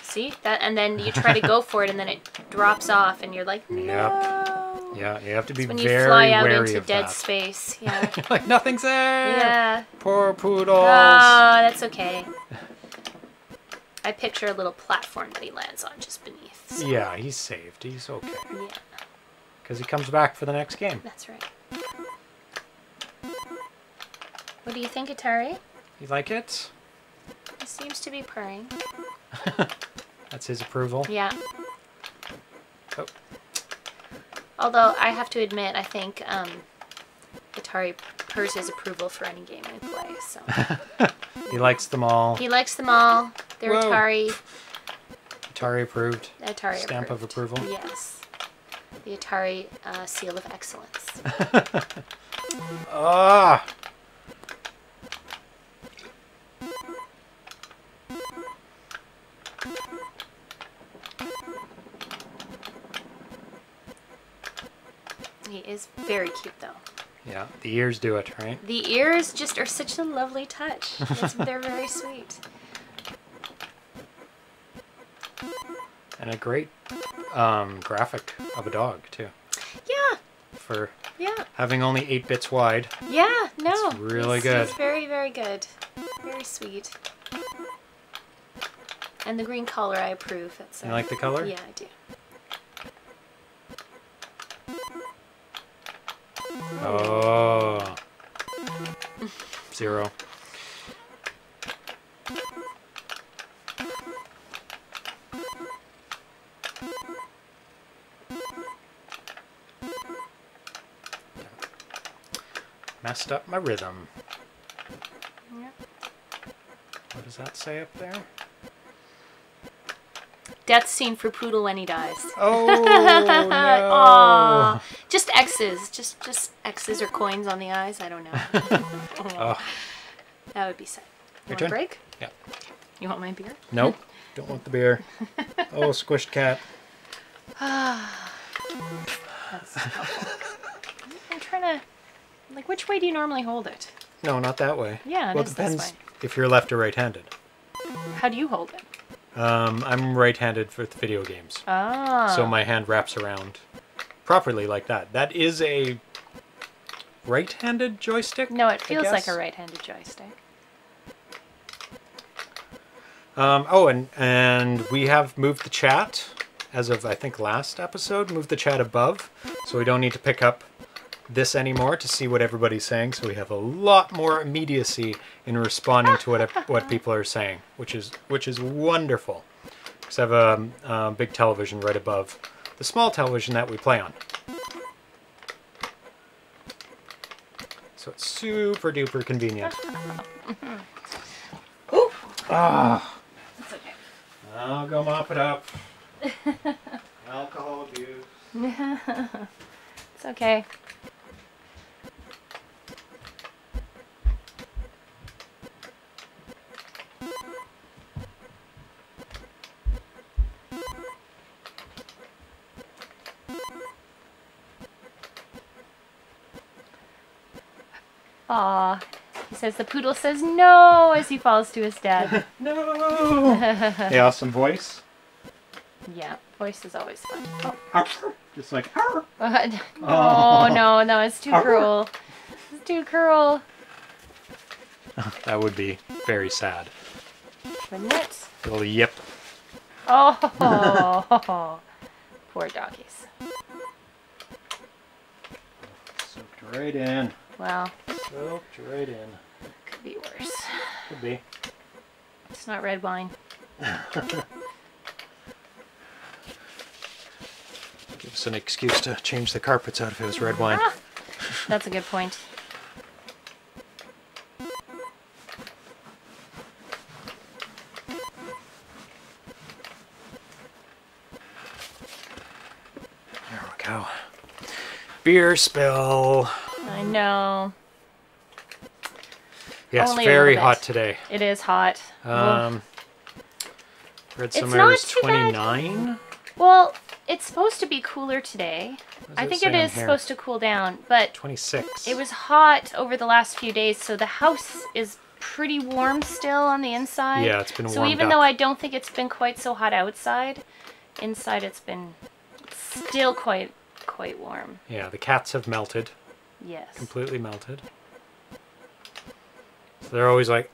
See that, and then you try to go for it, and then it drops off, and you're like, no. Yep. Yeah, you have to be It's when you fly out into dead that. space. [laughs] Yeah. like nothing's there. yeah. Poor poodles. Oh, that's okay. I picture a little platform that he lands on just beneath. so- Yeah, he's saved. He's okay yeah, because he comes back for the next game. that's right. What do you think, Atari? You like it? He seems to be purring. [laughs] That's his approval. Yeah. Oh, Although I have to admit, I think um, Atari purrs his approval for any game I play. So [laughs] he likes them all. he likes them all. They're Whoa. Atari. Atari approved. Atari approved. Stamp of approval. Yes. The Atari uh, seal of excellence. [laughs] Ah! He is very cute, though. Yeah, the ears do it, right? The ears just are such a lovely touch. They're very [laughs] sweet. And a great um, graphic of a dog too. Yeah, For yeah, having only eight bits wide. yeah. No, It's really he's- good. He's very, very good. Very sweet. And the green collar, I approve. That's You uh, like the color? Yeah, I do. Oh. Zero. Messed up my rhythm. Yeah. What does that say up there? Death scene for Poodle when he dies. [laughs] Oh no! Aw. Just X's. Just just X's or coins on the eyes. I don't know. [laughs] Oh, That would be sad. You Your want turn. a break? yeah. You want my beer? Nope. Don't want the beer. [laughs] Oh, squished cat. [sighs] I'm trying to. Like, which way do you normally hold it? No, not that way. Yeah, it well, is it this depends way. if you're left or right-handed. How do you hold it? Um, I'm right-handed with video games, Ah. so my hand wraps around properly like that. That is a right-handed joystick. No, it feels like a right-handed joystick. Um, oh, and and we have moved the chat as of I think last episode. Moved the chat above, so we don't need to pick up this anymore to see what everybody's saying. So we have a lot more immediacy in responding to what [laughs] what people are saying, which is which is wonderful. Because I have a, a big television right above the small television that we play on. So it's super duper convenient. [laughs] Ah. It's okay. I'll go mop it up. [laughs] Alcohol abuse. It's okay. Aw. He says the poodle says no as he falls to his death. [laughs] No. [laughs] hey, awesome voice. yeah, voice is always fun. Oh. Just like. But [laughs] no, Oh. no, no, it's too cruel. It's too cruel. That would be very sad. Wouldn't it? Little yip. Oh, poor doggies. Soaked right in. Well, Soaked right in. could be worse. Could be. It's not red wine. [laughs] Give us an excuse to change the carpets out if it was red wine. Ah, that's a good point. There we go. Beer spill. Know. Yes, Only very hot today. It is hot. Um, read It's somewhere not it was 29. well, it's supposed to be cooler today. I think it is here? supposed to cool down, but 26. it was hot over the last few days, so the house is pretty warm still on the inside. Yeah, it's been So even up. though I don't think it's been quite so hot outside, inside it's been still quite quite warm. Yeah, the cats have melted. Yes. completely melted. So they're always like,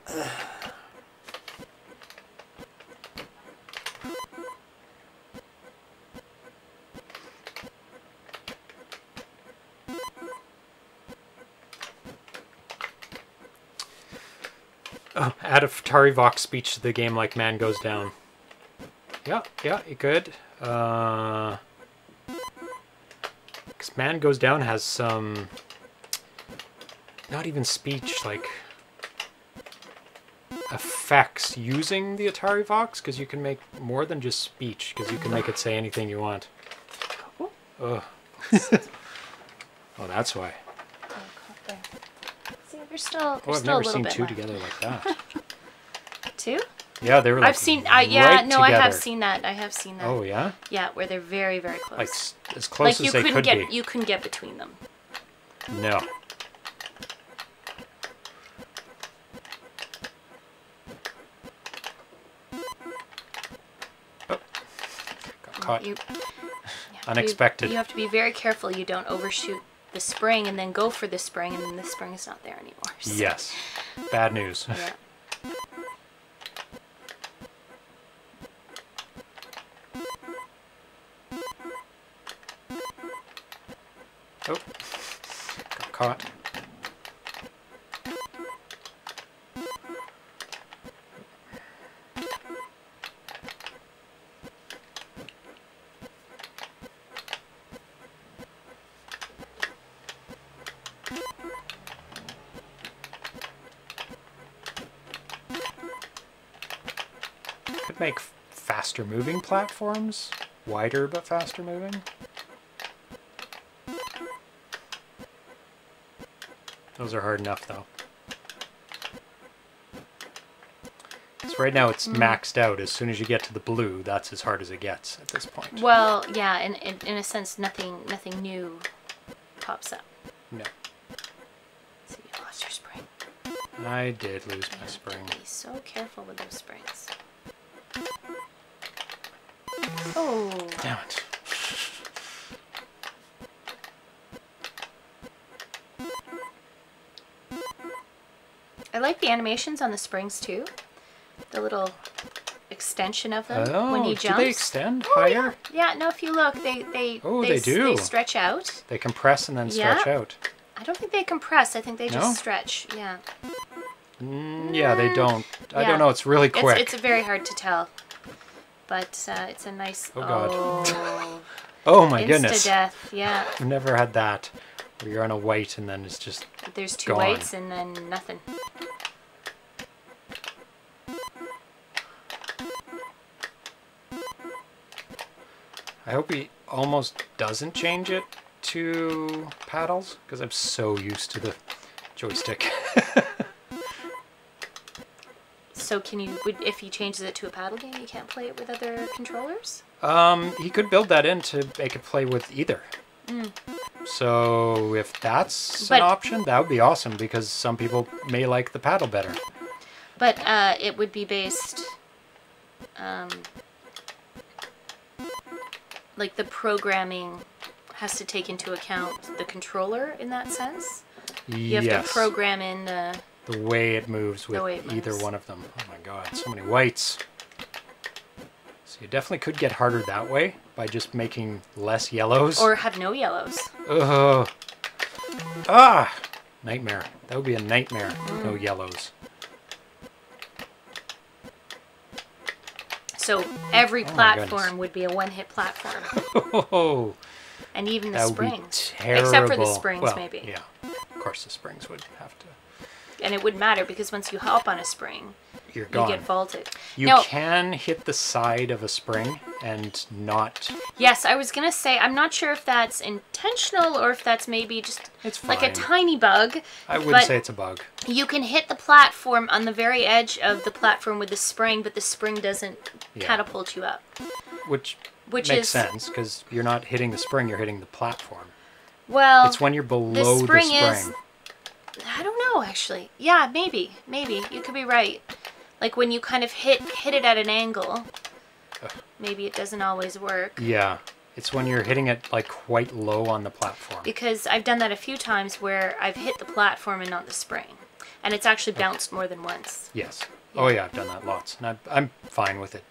oh, add a AtariVox speech to the game like man goes down. Yeah, yeah, you could. Uh, because man goes down has some not even speech, like effects using the AtariVox, because you can make more than just speech, because you can make it say anything you want. Oh. Ugh. [laughs] oh, that's why. See, there's still there's Oh, I've still never seen two left. together like that. [laughs] Two? Yeah, they were. Like I've seen. I yeah, right no, I have seen that. I have seen that. Oh yeah, Yeah, where they're very very close. like as close Like, you as they couldn't could get be. you couldn't get between them. No. Caught. You, [laughs] you have to be- Unexpected. you have to be very careful you don't overshoot the spring and then go for the spring and then the spring is not there anymore. [laughs] So, Yes. Bad news. [laughs] Yeah. Oh. Got caught. Faster moving platforms. Wider but faster moving. Those are hard enough though. So right now it's hmm. maxed out. As soon as you get to the blue, that's as hard as it gets at this point. Well, yeah, in, in in a sense nothing nothing new pops up. No. So you lost your spring. I did lose my spring. Be so careful with those springs. Damn it. I like the animations on the springs too. The little extension of them Oh, when he do they extend Oh, higher? yeah. yeah, no, if you look, they they Oh, they, they do. They stretch out. They compress and then stretch out. I don't think they compress. I think they just No? stretch. Yeah. Mm, yeah, they don't. I don't know. It's really quick. It's, it's very hard to tell. But uh, it's a nice. Oh, God. Oh, [laughs] oh my insta goodness. death. Yeah. I've never had that. Where you're on a white and then it's just. There's two Gone. whites and then nothing. I hope he almost doesn't change it to paddles because I'm so used to the joystick. [laughs] So can you? Would, if he changes it to a paddle game, you can't play it with other controllers. um, he could build that in to make it play with either. So if that's Mm. But- an option, that would be awesome because some people may like the paddle better. But uh, it would be based. Um, like the programming has to take into account the controller in that sense. You have yes. to program in the. The way it moves with it either moves. one of them. Oh my god, so many whites. So you definitely could get harder that way by just making less yellows. Or have no yellows. Ugh. Ah! Nightmare. That would be a nightmare. Mm. No yellows. So every Oh platform would be a one-hit platform, Oh, [laughs] and even the that would springs, be terrible. except for the springs, Well, maybe. Yeah. Of course, the springs would have to. And it wouldn't matter because once you hop on a spring, You're gone. you get vaulted. You no, can hit the side of a spring and not. yes, I was gonna say I'm not sure if that's intentional or if that's maybe just It's like a tiny bug. I wouldn't say it's a bug. You can hit the platform on the very edge of the platform with the spring, but the spring doesn't Yeah. catapult you up. Which, Which makes is sense because you're not hitting the spring, you're hitting the platform. well, it's when you're below the spring spring. is- I don't know actually. Yeah, maybe, maybe you could be right. Like when you kind of hit hit it at an angle, maybe it doesn't always work. Yeah, it's when you're hitting it like quite low on the platform. Because I've done that a few times where I've hit the platform and not the spring, and it's actually bounced more than once. Yes. Oh yeah, I've done that lots, and I'm I'm fine with it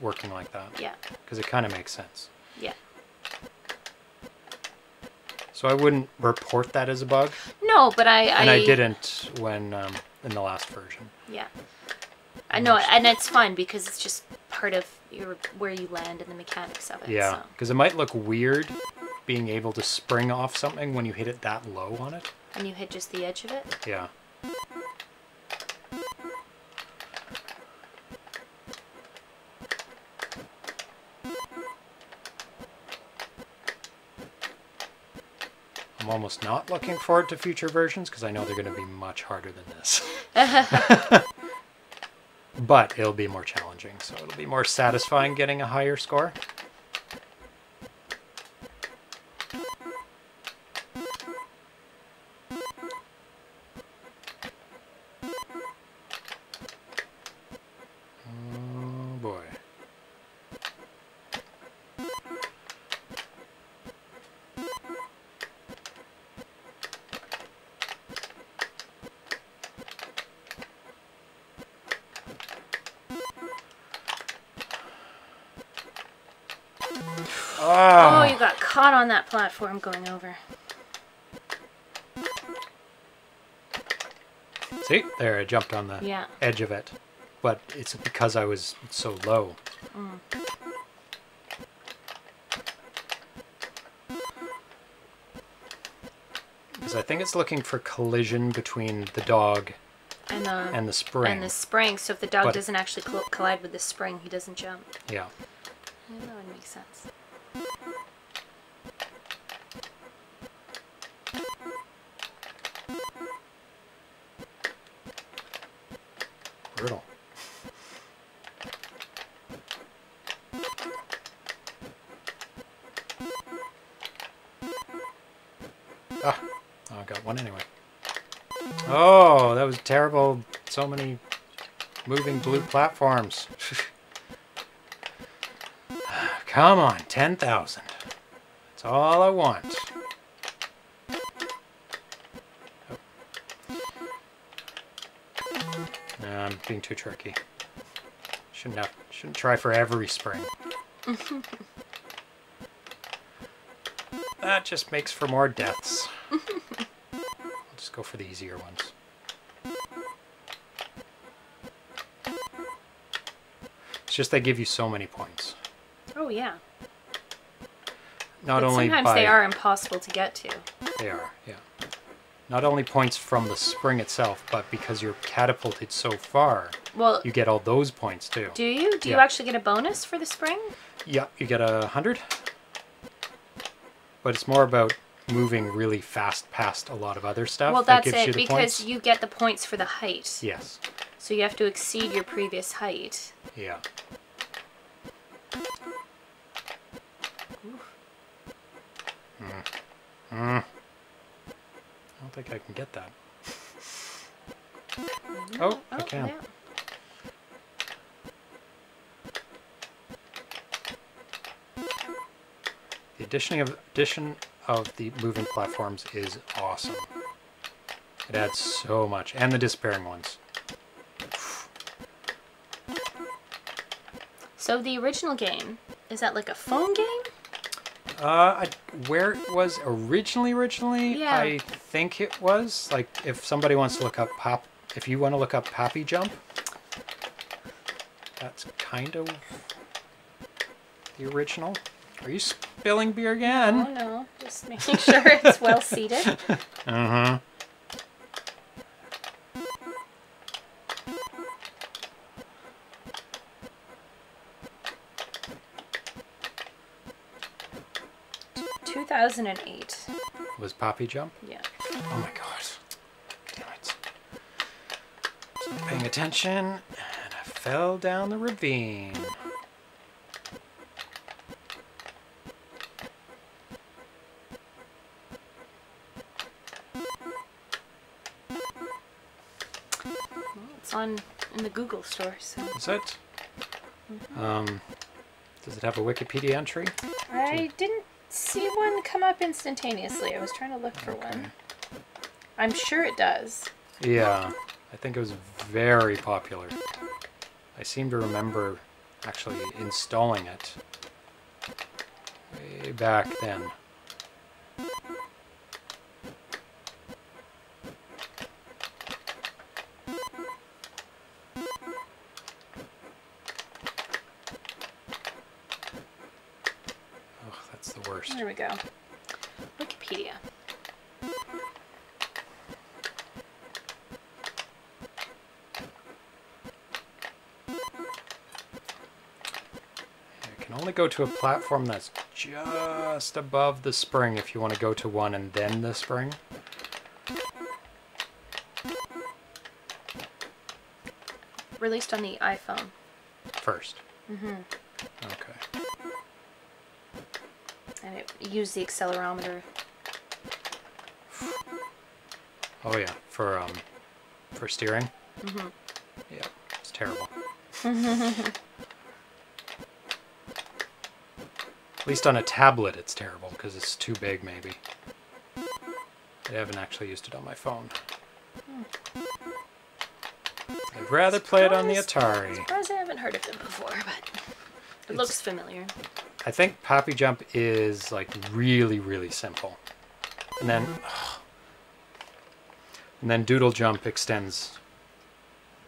working like that Yeah, because it kind of makes sense. yeah. So I wouldn't report that as a bug, No, but I and I, didn't when um, in the last version. Yeah. I know, and it's fun because it's just part of your where you land and the mechanics of it. Yeah, So. because it might look weird being able to spring off something when you hit it that low on it. And you hit just the edge of it. Yeah. I'm almost not looking forward to future versions because I know they're going to be much harder than this. [laughs] but it'll be more challenging, so it'll be more satisfying getting a higher score. Platform going over. see, there I jumped on the Yeah. edge of it, but it's because I was so low. Mm. Because I think it's looking for collision between the dog And the and the spring. and the spring. So if the dog But- doesn't actually collide with the spring, he doesn't jump. yeah. Yeah, that would make sense. Brutal. Ah, oh, I got one anyway. Oh, that was terrible. So many moving blue platforms. [sighs] Come on, 10,000. That's all I want. Too tricky. Shouldn't have, shouldn't try for every spring. [laughs] that just makes for more deaths. I'll just go for the easier ones. It's just they give you so many points. Oh yeah. Not but only sometimes by they are impossible to get to. They are, yeah. Not only points from the spring itself, but because you're catapulted so far, Well, you get all those points too. do you? Do you actually get a bonus for the spring? Yeah, you get a hundred. But it's more about moving really fast past a lot of other stuff. well, that that's you it the because points. you get the points for the height. Yes. So you have to exceed your previous height. Yeah. Think I can get that. [laughs] Oh, I can. The addition of addition of the moving platforms is awesome. It adds so much, and the despairing ones. So the original game is that like a phone game? Uh, I, where it was originally, originally, Yeah. I think it was like if somebody wants to look up pop, if you want to look up Papi Jump, that's kind of the original. Are you spilling beer again? Oh no, just making sure it's well seated. [laughs] Uh huh. Two thousand and eight. Was Papi Jump? Yeah. Oh my god. Damn it. Paying attention and I fell down the ravine. It's on in the Google store, so Is it? Um, does it have a Wikipedia entry? I didn't see one come up instantaneously. I was trying to look for one. I'm sure it does. Yeah, I think it was very popular. I seem to remember actually installing it way back then. Can only go to a platform that's just above the spring if you want to go to one and then the spring. Released on the iPhone. 1st Mm-hmm. Okay. And it used the accelerometer. Oh yeah, for um, for steering. Mm-hmm. Yeah, it's terrible. [laughs] At least on a tablet, it's terrible because it's too big, maybe. I haven't actually used it on my phone. I'd rather play it on the Atari. I'm Surprised I haven't heard of them before, but it looks familiar. I think Papi Jump is like really, really simple. And then and then Doodle Jump extends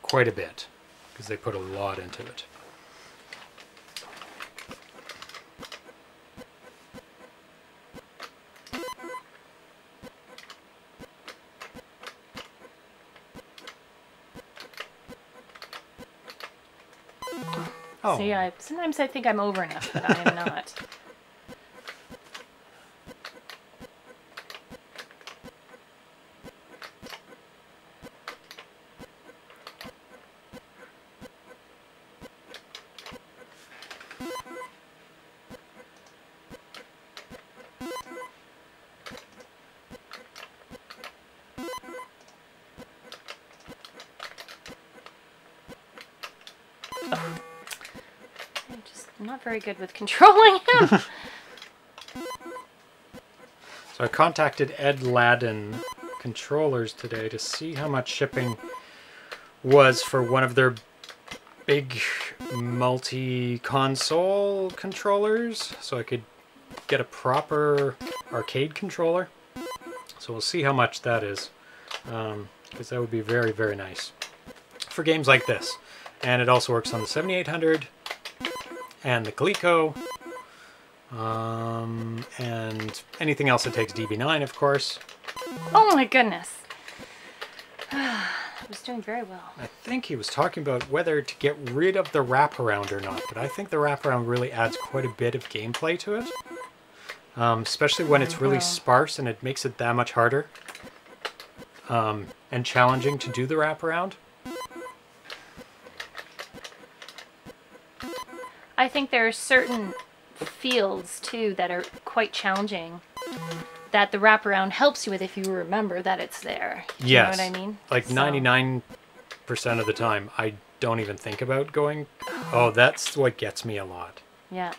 quite a bit because they put a lot into it. See, I sometimes I think I'm over enough, but I am not. Very good with controlling him. [laughs] So I contacted Edladdin controllers today to see how much shipping was for one of their big multi-console controllers so I could get a proper arcade controller. So we'll see how much that is um, because that would be very, very nice for games like this. And it also works on the 7800 and the Coleco um, and anything else that takes DB9, of course. oh my goodness. [sighs] I was doing very well. I think he was talking about whether to get rid of the wraparound or not, but I think the wraparound really adds quite a bit of gameplay to it. Um, especially when it's really Wow. sparse and it makes it that much harder um, and challenging to do the wraparound. I think there are certain fields too that are quite challenging that the wraparound helps you with if you remember that it's there. Do yes. You know what I mean? Like So- 99% of the time, I don't even think about going. Oh, that's what gets me a lot. Yeah.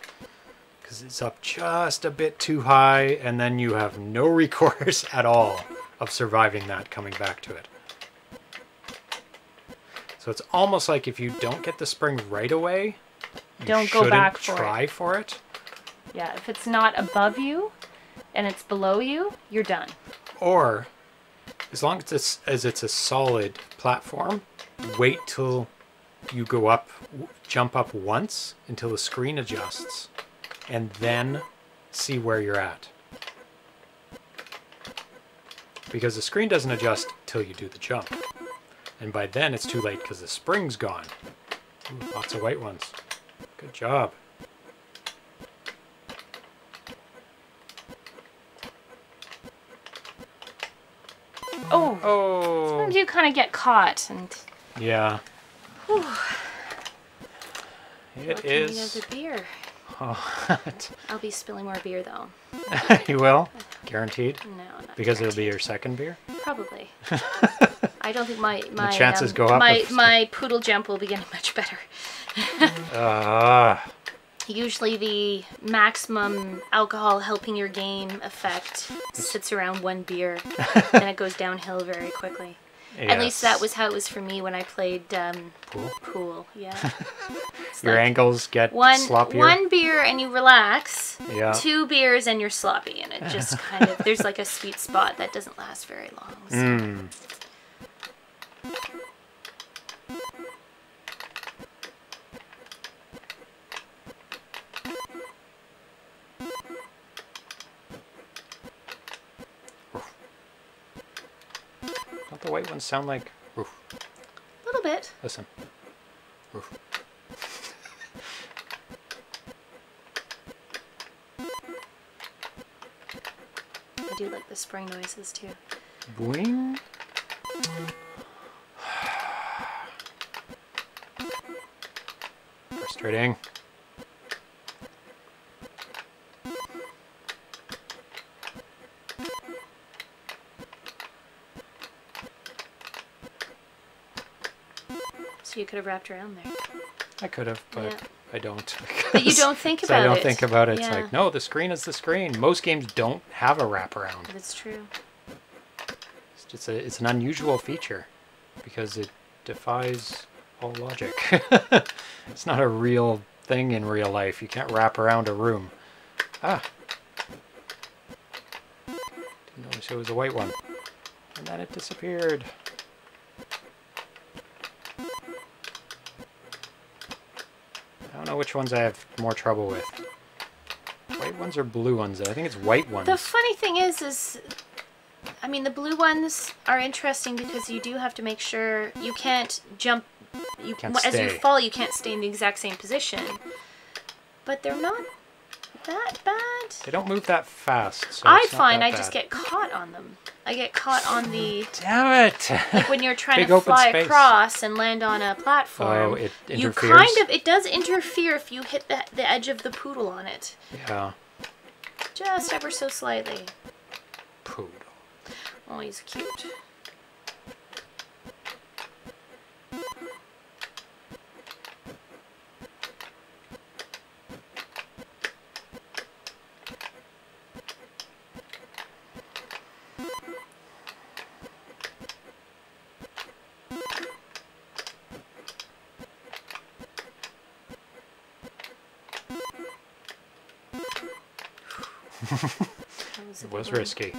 because it's up just a bit too high, and then you have no [laughs] recourse at all of surviving that coming back to it. So it's almost like if you don't get the spring right away, Don't go back for it. try for it. Yeah. If it's not above you and it's below you, you're done. Or, as long as it's as it's a solid platform, wait till you go up, jump up once until the screen adjusts, and then see where you're at. Because the screen doesn't adjust till you do the jump, and by then it's too late because the spring's gone. Ooh, lots of white ones. Good job. Oh. Oh. Sometimes you kind of get caught and Yeah. Whew. It What can you is. have a beer. [laughs] Oh, I'll be spilling more beer though. [laughs] you will, guaranteed, No, not because it'll be your second beer. Probably. [laughs] I don't think my my chances um, go up My if- my poodle jump will be getting much better. Ah, [laughs] Usually the maximum alcohol helping your game effect sits around one beer, [laughs] and it goes downhill very quickly. At least that was how it was for me when I played um, Pool. pool. Yeah. [laughs] Your like angles get one sloppier. one beer and you relax. Yeah. Two beers and you're sloppy, and it just kind of there's like a sweet spot that doesn't last very long. so- Mm. The white ones sound like? Oof. A little bit. Listen. Oof. I do like the spring noises too. Boing. [sighs] Frustrating. Could have wrapped around there. I could have, but Yeah. I don't. But you don't think [laughs] about it. I don't it. think about it. It's like, no, the screen is the screen. Most games don't have a wraparound. That's true. It's just a, it's an unusual feature because it defies all logic. [laughs] it's not a real thing in real life. You can't wrap around a room. Ah. Didn't notice it was a white one. And then it disappeared. Don't know which ones I have more trouble with. White ones or blue ones? I think it's white ones. The funny thing is, is I mean, the blue ones are interesting because you do have to make sure you can't jump. You Can't as you fall, you can't stay in the exact same position. But they're not that bad. They don't move that fast. So I find I just get caught on them. I get caught on the Damn it! like when you're [laughs] trying Big to fly space. across and land on a platform. Oh, it interferes. you kind of it does interfere if you hit the the edge of the poodle on it, Yeah. just ever so slightly. Poodle. Oh, he's cute. Was, It was one. risky.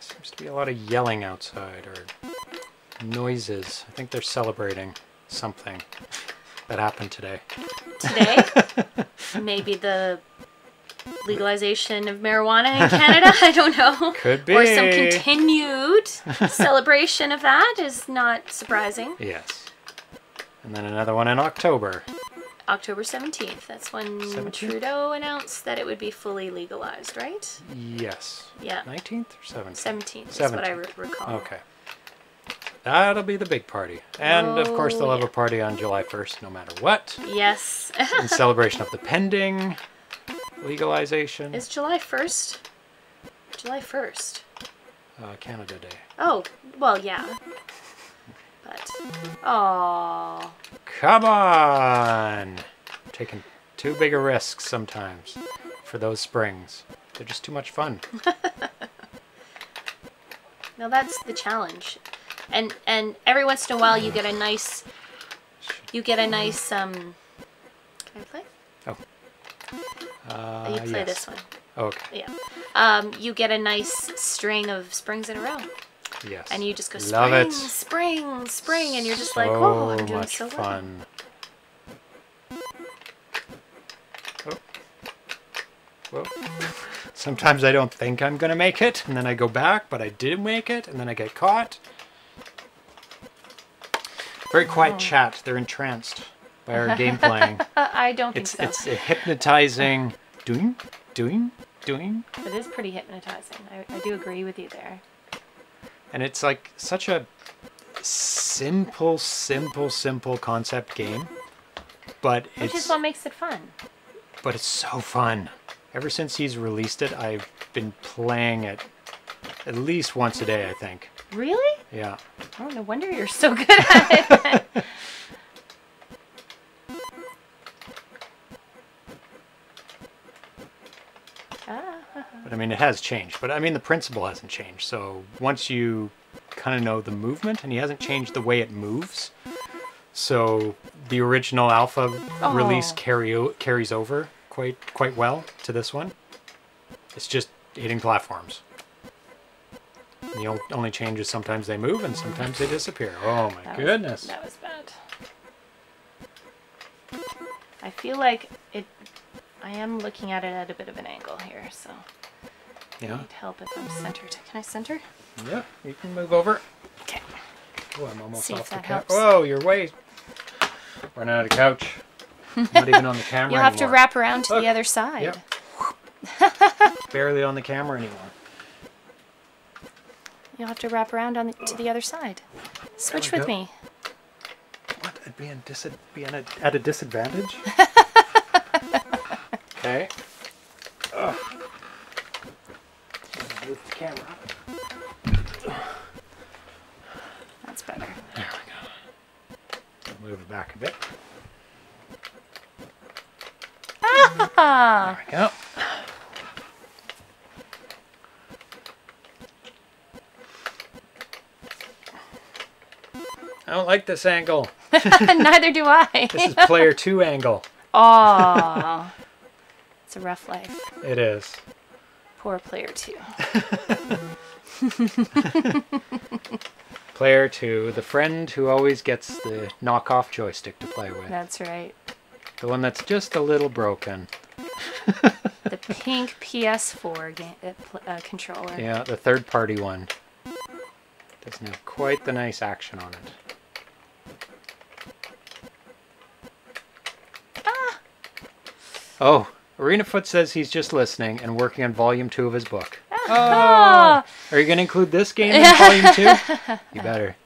Seems to be a lot of yelling outside or noises. I think they're celebrating something that happened today. Today, [laughs] maybe the legalization of marijuana in Canada. [laughs] I don't know. Could be. Or some continued [laughs] celebration of that is not surprising. Yes. And then another one in October. October 17th. That's when 17th? Trudeau announced that it would be fully legalized, right? Yes. Yeah. 19th or 17th? 17th is what I re- recall. Okay. That'll be the big party. And of course, Oh, they'll have a party on July 1st, no matter what, Yes. [laughs] in celebration of the pending legalization. is July 1st? July 1st. Uh, Canada Day. Oh, well, yeah. But, oh, Come on! Taking too big a risk sometimes for those springs. They're just too much fun. [laughs] no, that's the challenge. And and every once in a while you get a nice, you get a nice um. Can I play? Uh, you play yes. this one. Okay. Yeah. Um, you get a nice string of springs in a row, Yes. and you just go Love spring, it. spring, spring, and you're just like, So oh, I'm doing so well. fun. Oh. Whoa. Sometimes I don't think I'm gonna make it, and then I go back, but I did make it, and then I get caught. Very quiet Oh. chat. They're entranced by our game playing. [laughs] I don't think It's so. it's a hypnotizing. Doing, doing, doing, It is pretty hypnotizing. I, I do agree with you there. and it's like such a simple, simple, simple concept game, but Which it's is what makes it fun. but it's so fun. Ever since he's released it, I've been playing it at least once a day. I think. Really? Yeah. Oh, no wonder you're so [laughs] good at it. [laughs] But I mean, it has changed. But I mean, the principle hasn't changed. So once you kind of know the movement, and he hasn't changed the way it moves. So the original alpha oh. release Oh. carry carries over quite quite well to this one. It's just hitting platforms. And The only change is sometimes they move and sometimes they disappear. Oh my that was- goodness! that was bad. I feel like it. I am looking at it at a bit of an angle here, so I need help if I'm centered. Can I center? Yeah. You can move over. Okay. Oh, I'm almost See off the couch. Whoa, you're way running out of couch. Not even on the [laughs] camera. You'll have to wrap around to Look. the other side. Yep. [laughs] Barely on the camera anymore. You'll have to wrap around on the, to the other side. Switch with go. me. What? I'd be, in be in a, at a disadvantage? [laughs] camera. That's better. There we go. Move it back a bit. Ah! There we go. I don't like this angle. [laughs] [laughs] Neither do I. This is player two angle. Oh, it's a rough life. It is. Player two. [laughs] Player two, the friend who always gets the knockoff joystick to play with. That's right. The one that's just a little broken. The pink PS4 ga- uh, uh, controller. Yeah, the third party one. Doesn't have quite the nice action on it. Ah! Oh, Arenafoot says he's just listening and working on volume two of his book. Ah! [laughs] Are you going to include this game in volume two? [laughs] You better.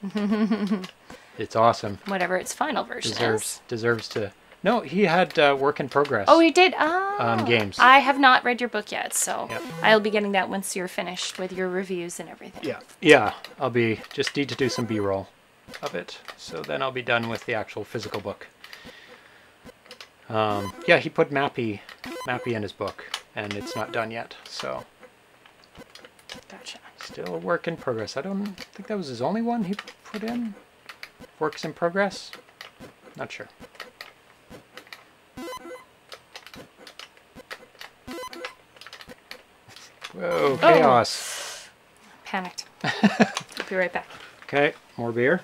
It's awesome. Whatever its final version Deserves is. deserves to. No, he had uh, work in progress. Oh, he did? Oh. On games. I have not read your book yet, so Yep. I'll be getting that once you're finished with your reviews and everything. Yeah, yeah. I'll be just need to do some B-roll of it, so then I'll be done with the actual physical book. Um, yeah, he put Mappy, Mappy in his book, and it's not done yet. So Gotcha. Still a work in progress. I don't think that was his only one he put in. Works in progress? Not sure. Whoa, chaos. Panicked. [laughs] I'll be right back. Okay, more beer.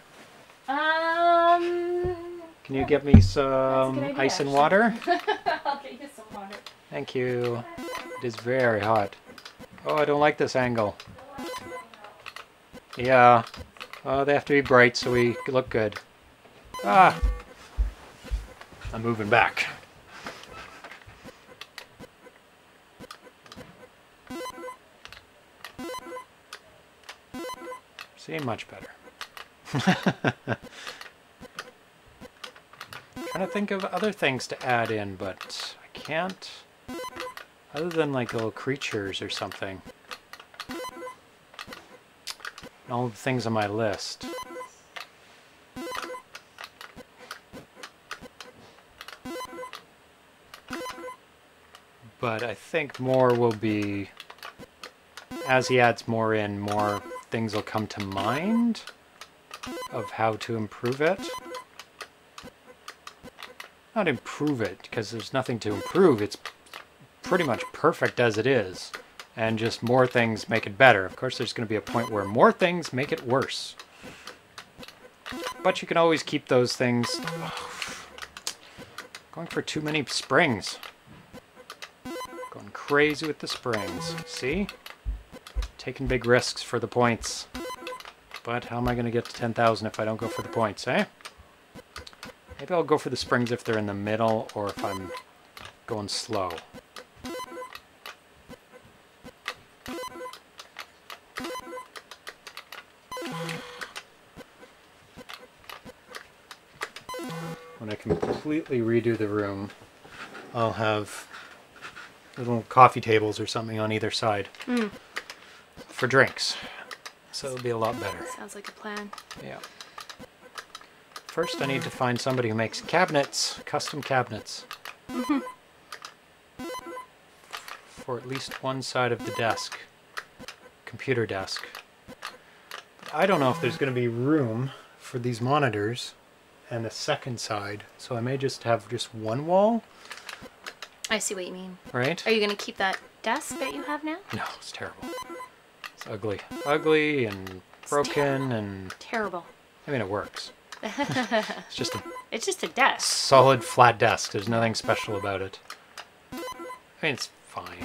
Um. Can you get me some idea, ice and actually. water? [laughs] I'll get you some water. Thank you. It is very hot. Oh, I don't like this angle. Yeah. Oh, they have to be bright so we look good. Ah! I'm moving back. See, much better. [laughs] Trying to think of other things to add in, but I can't. Other than like little creatures or something. All the things on my list. But I think more will be, as he adds more in, more things will come to mind of how to improve it. Not improve it, because there's nothing to improve. It's pretty much perfect as it is. And just more things make it better. Of course, there's going to be a point where more things make it worse. But you can always keep those things. [sighs] Going for too many springs. Going crazy with the springs. See? Taking big risks for the points. But how am I going to get to 10,000 if I don't go for the points, eh? Maybe I'll go for the springs if they're in the middle or if I'm going slow. When I completely redo the room, I'll have little coffee tables or something on either side Mm. for drinks. So it'll be a lot better. Sounds like a plan. Yeah. First, I need to find somebody who makes cabinets, custom cabinets. For at least one side of the desk, computer desk. I don't know if there's going to be room for these monitors and a second side, so I may just have just one wall, I see what you mean. right? Are you going to keep that desk that you have now? No, it's terrible. It's ugly. Ugly and broken, and Terrible. I mean, it works. It's just a [laughs] It's just a desk. solid flat desk. There's nothing special about it. I mean, it's fine.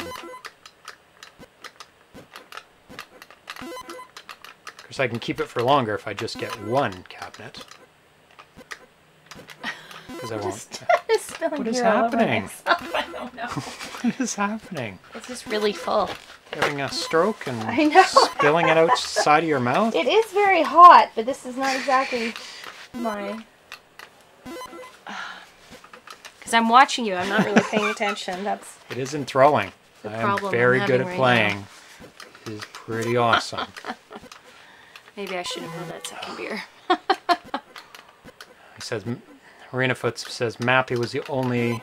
Of course, I can keep it for longer if I just get one cabinet. [laughs] Because I won't. [laughs] What is beer all over happening? I don't know. what is happening? It's just really full. Having a stroke and spilling it outside of your mouth? It is very hot, but this is not exactly my. Because [sighs] I'm watching you, I'm not really paying attention. That's [laughs] It isn't throwing. The I am problem I'm very good having at right playing. It is pretty awesome. [laughs] maybe I should have had that second beer. [laughs] He says, Arena Foot says Mappy was the only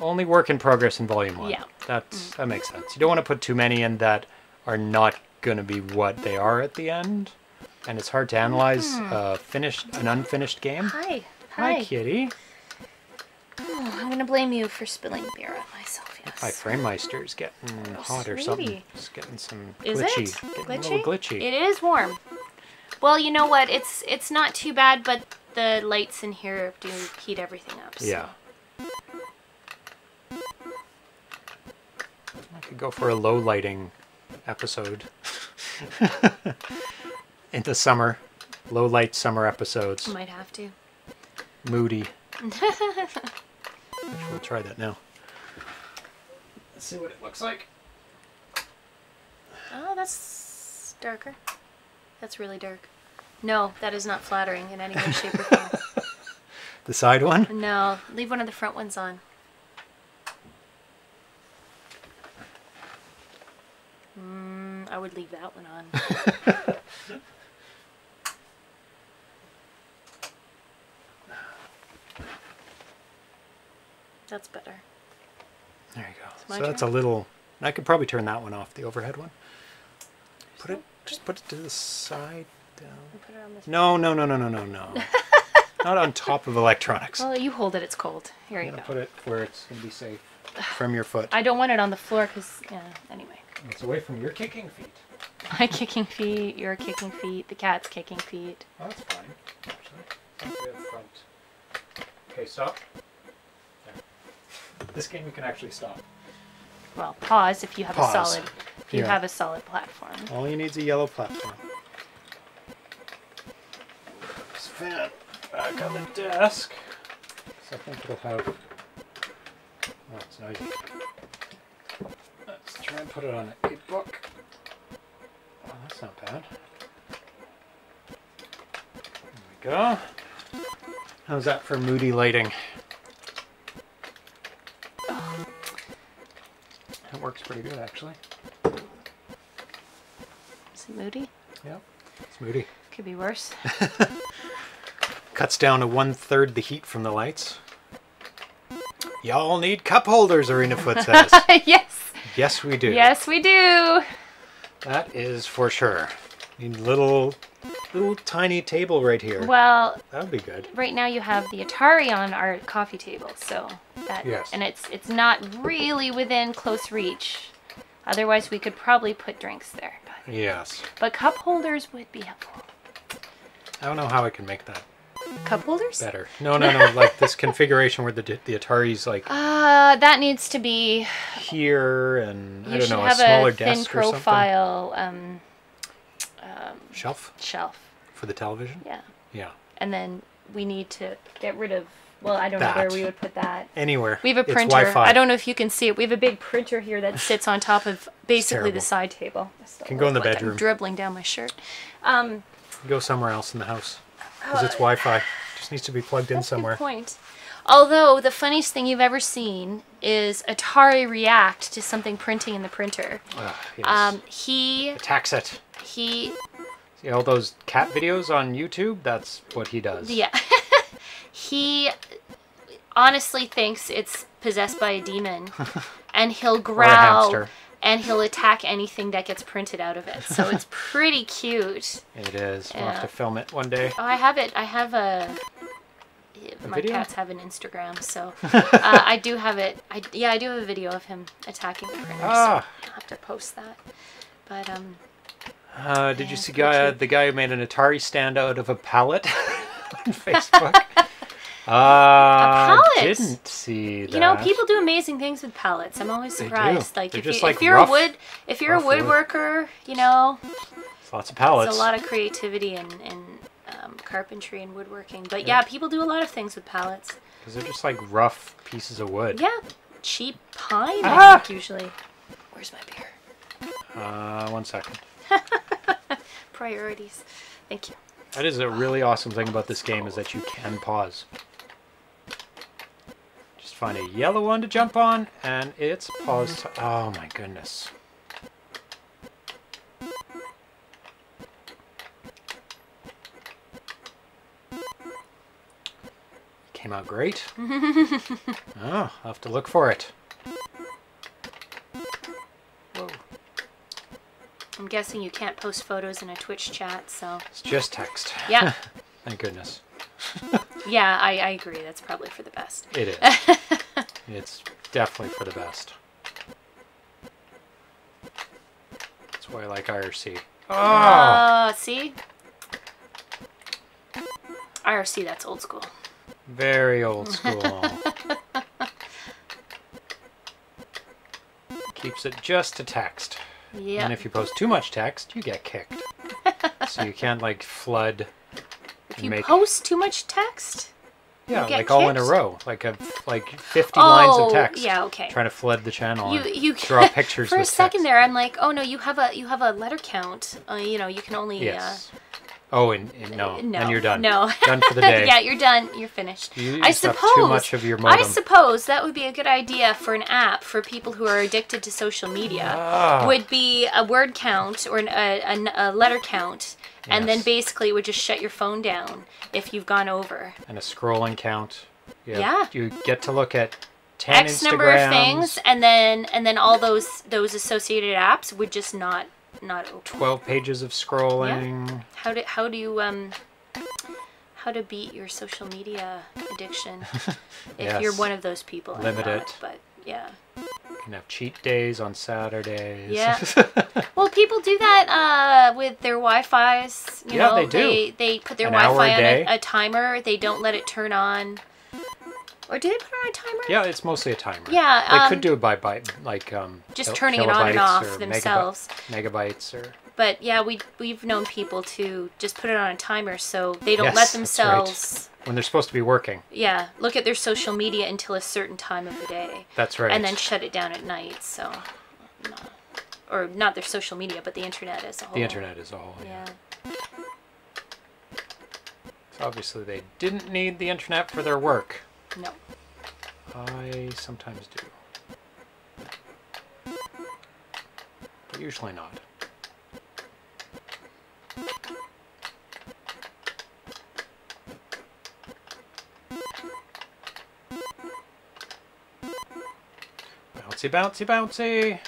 only work in progress in Volume One. Yeah. that's mm. that makes sense. You don't want to put too many in that are not going to be what they are at the end, and it's hard to analyze uh, finished an unfinished game. Hi. Hi, Hi. kitty. Oh, I'm gonna blame you for spilling beer on myself. Yes. My Framemeister's getting hot or something. It's getting some Is glitchy. it Getting glitchy? glitchy. It is warm. Well, you know what? It's it's not too bad, but the lights in here do heat everything up. so- Yeah. I could go for a low lighting episode. [laughs] In the summer. Low light summer episodes. Might have to. Moody. Actually, [laughs] we'll try that now. Let's see what it looks like. Oh, that's darker. That's really dark. No, that is not flattering in any way, shape, or form. [laughs] The side one? No, leave one of the front ones on. Mm, I would leave that one on. [laughs] That's better. There you go. So that's a little. I could probably turn that one off, the overhead one. Put it. Just put it to the side. Down. Put it on this. No, no, no, no, no, no, no. [laughs] Not on top of electronics. Well, you hold it. It's cold. Here I'm you go. put it where it's gonna be safe from your foot. I don't want it on the floor because, yeah. Anyway, It's away from your kicking feet. my kicking feet, your kicking feet, the cat's kicking feet. Oh, that's fine. Actually, Sounds way up front. Okay, stop. There. This game you can actually stop. Well, pause if you have Pause. a solid. If you Yeah. have a solid platform. All you need is a yellow platform. This fan back on the desk. So I think it'll have. Oh, it's noisy. Let's try and put it on a book. Oh, that's not bad. There we go. How's that for moody lighting? Works pretty good, actually. Is it moody? Yep, it's moody. Could be worse. [laughs] Cuts down to one third the heat from the lights. Y'all need cup holders, Arena Foot says. [laughs] yes. yes, we do. Yes, we do. That is for sure. Need little, little tiny table right here. Well, That would be good. right now you have the Atari on our coffee table, so that Yes. and it's it's not really within close reach. Otherwise, we could probably put drinks there. But, Yes. but cup holders would be helpful. I don't know how I can make that Cup holders? better. No, no, no. like this [laughs] configuration where the the Atari's like Uh, that needs to be. here and You I don't know a have smaller a desk or something. profile um, Shelf shelf. for the television. Yeah, Yeah. and then we need to get rid of. Well, I don't know where we would put that. Anywhere. We have a printer. It's. Wi-Fi. I don't know if you can see it. We have a big printer here that sits on top of basically the side table. Can go in the like I'm bedroom. dribbling down my shirt. Um, Go somewhere else in the house because it's Wi-Fi. Just needs to be plugged in that's a good somewhere. point. Although the funniest thing you've ever seen is Atari react to something printing in the printer. Ah, yes. Um, he attacks it. he See all those cat videos on YouTube? That's what he does. yeah [laughs] he honestly thinks it's possessed by a demon, [laughs] and he'll growl and he'll attack anything that gets printed out of it. So it's [laughs] pretty cute. It is. We'll have to film it one day. Oh, I have it. I have a. A my video? cats have an Instagram, so uh, I do have it. I yeah, I do have a video of him attacking the printer. Ah. So I'll have to post that. But um, Uh, did you see guy, the guy who made an Atari stand out of a pallet [laughs] on Facebook? [laughs] Uh, pallet? Didn't see that. you know, people do amazing things with pallets. I'm always surprised. Like if, just you, like if you're rough- a wood, if you're a rough wood. woodworker, you know, Lots of pallets. it's a lot of creativity in in um, carpentry and woodworking. But yeah, people do a lot of things with pallets. Because they're just like rough pieces of wood. Yeah, cheap pine. Ah! I think usually. Where's my beer? Uh, one second. [laughs] Priorities. Thank you. That is a really awesome thing about this game is that you can pause. Just find a yellow one to jump on, and it's paused. Oh my goodness. Came out great. [laughs] oh, I'll have to look for it. I'm guessing you can't post photos in a Twitch chat, so It's just text. yeah, [laughs] Thank goodness. [laughs] yeah, I, I agree. That's probably for the best. It is. [laughs] it's definitely for the best. That's why I like IRC. Oh, Uh, see, IRC, that's old school. very old school. Keeps it just to text. Yeah. And if you post too much text, you get kicked. [laughs] so you can't like flood If you make post too much text, yeah, get like all in a row, like a like 50 lines Oh, of text. yeah, okay. Trying to flood the channel. you and you draw [laughs] pictures for a second text. there. I'm like, oh no, you have a you have a letter count. Uh, you know, you can only. Yes. Oh, and, and no, Uh, no. and you're done. No. done for the day. [laughs] yeah, you're done. You're finished. You I suppose. too much of your I suppose that would be a good idea for an app for people who are addicted to social media. Ah. Would be a word count or an, a, a, a letter count, and then Yes. basically would just shut your phone down if you've gone over and a scrolling count. You have- Yeah. You get to look at ten X number of things, and then and then all those those associated apps would just not not open. 12 pages of scrolling. How do how do you um how to beat your social media addiction [laughs] if you're one of those people? I'm Limit not, it. But yeah. You can have cheat days on Saturdays. Yeah. [laughs] Well, people do that uh, with their Wi-Fi's. You Yeah, know, they do. They, they put their An Wi-Fi on a, a timer. They don't let it turn on. Or do they put it on a timer? yeah, it's mostly a timer. Yeah, They um, could do it by byte, like um, Just turning it on and off themselves. megabytes or But yeah, we we've known people to just put it on a timer so they don't Yes, let that's right. themselves. when they're supposed to be working. Yeah, look at their social media until a certain time of the day, That's right. and then shut it down at night. So, no. or not their social media, but the internet as a whole. the internet is all. Yeah. Yeah. Obviously they didn't need the internet for their work. No. I sometimes do. But usually not. Bouncy, bouncy, bouncy!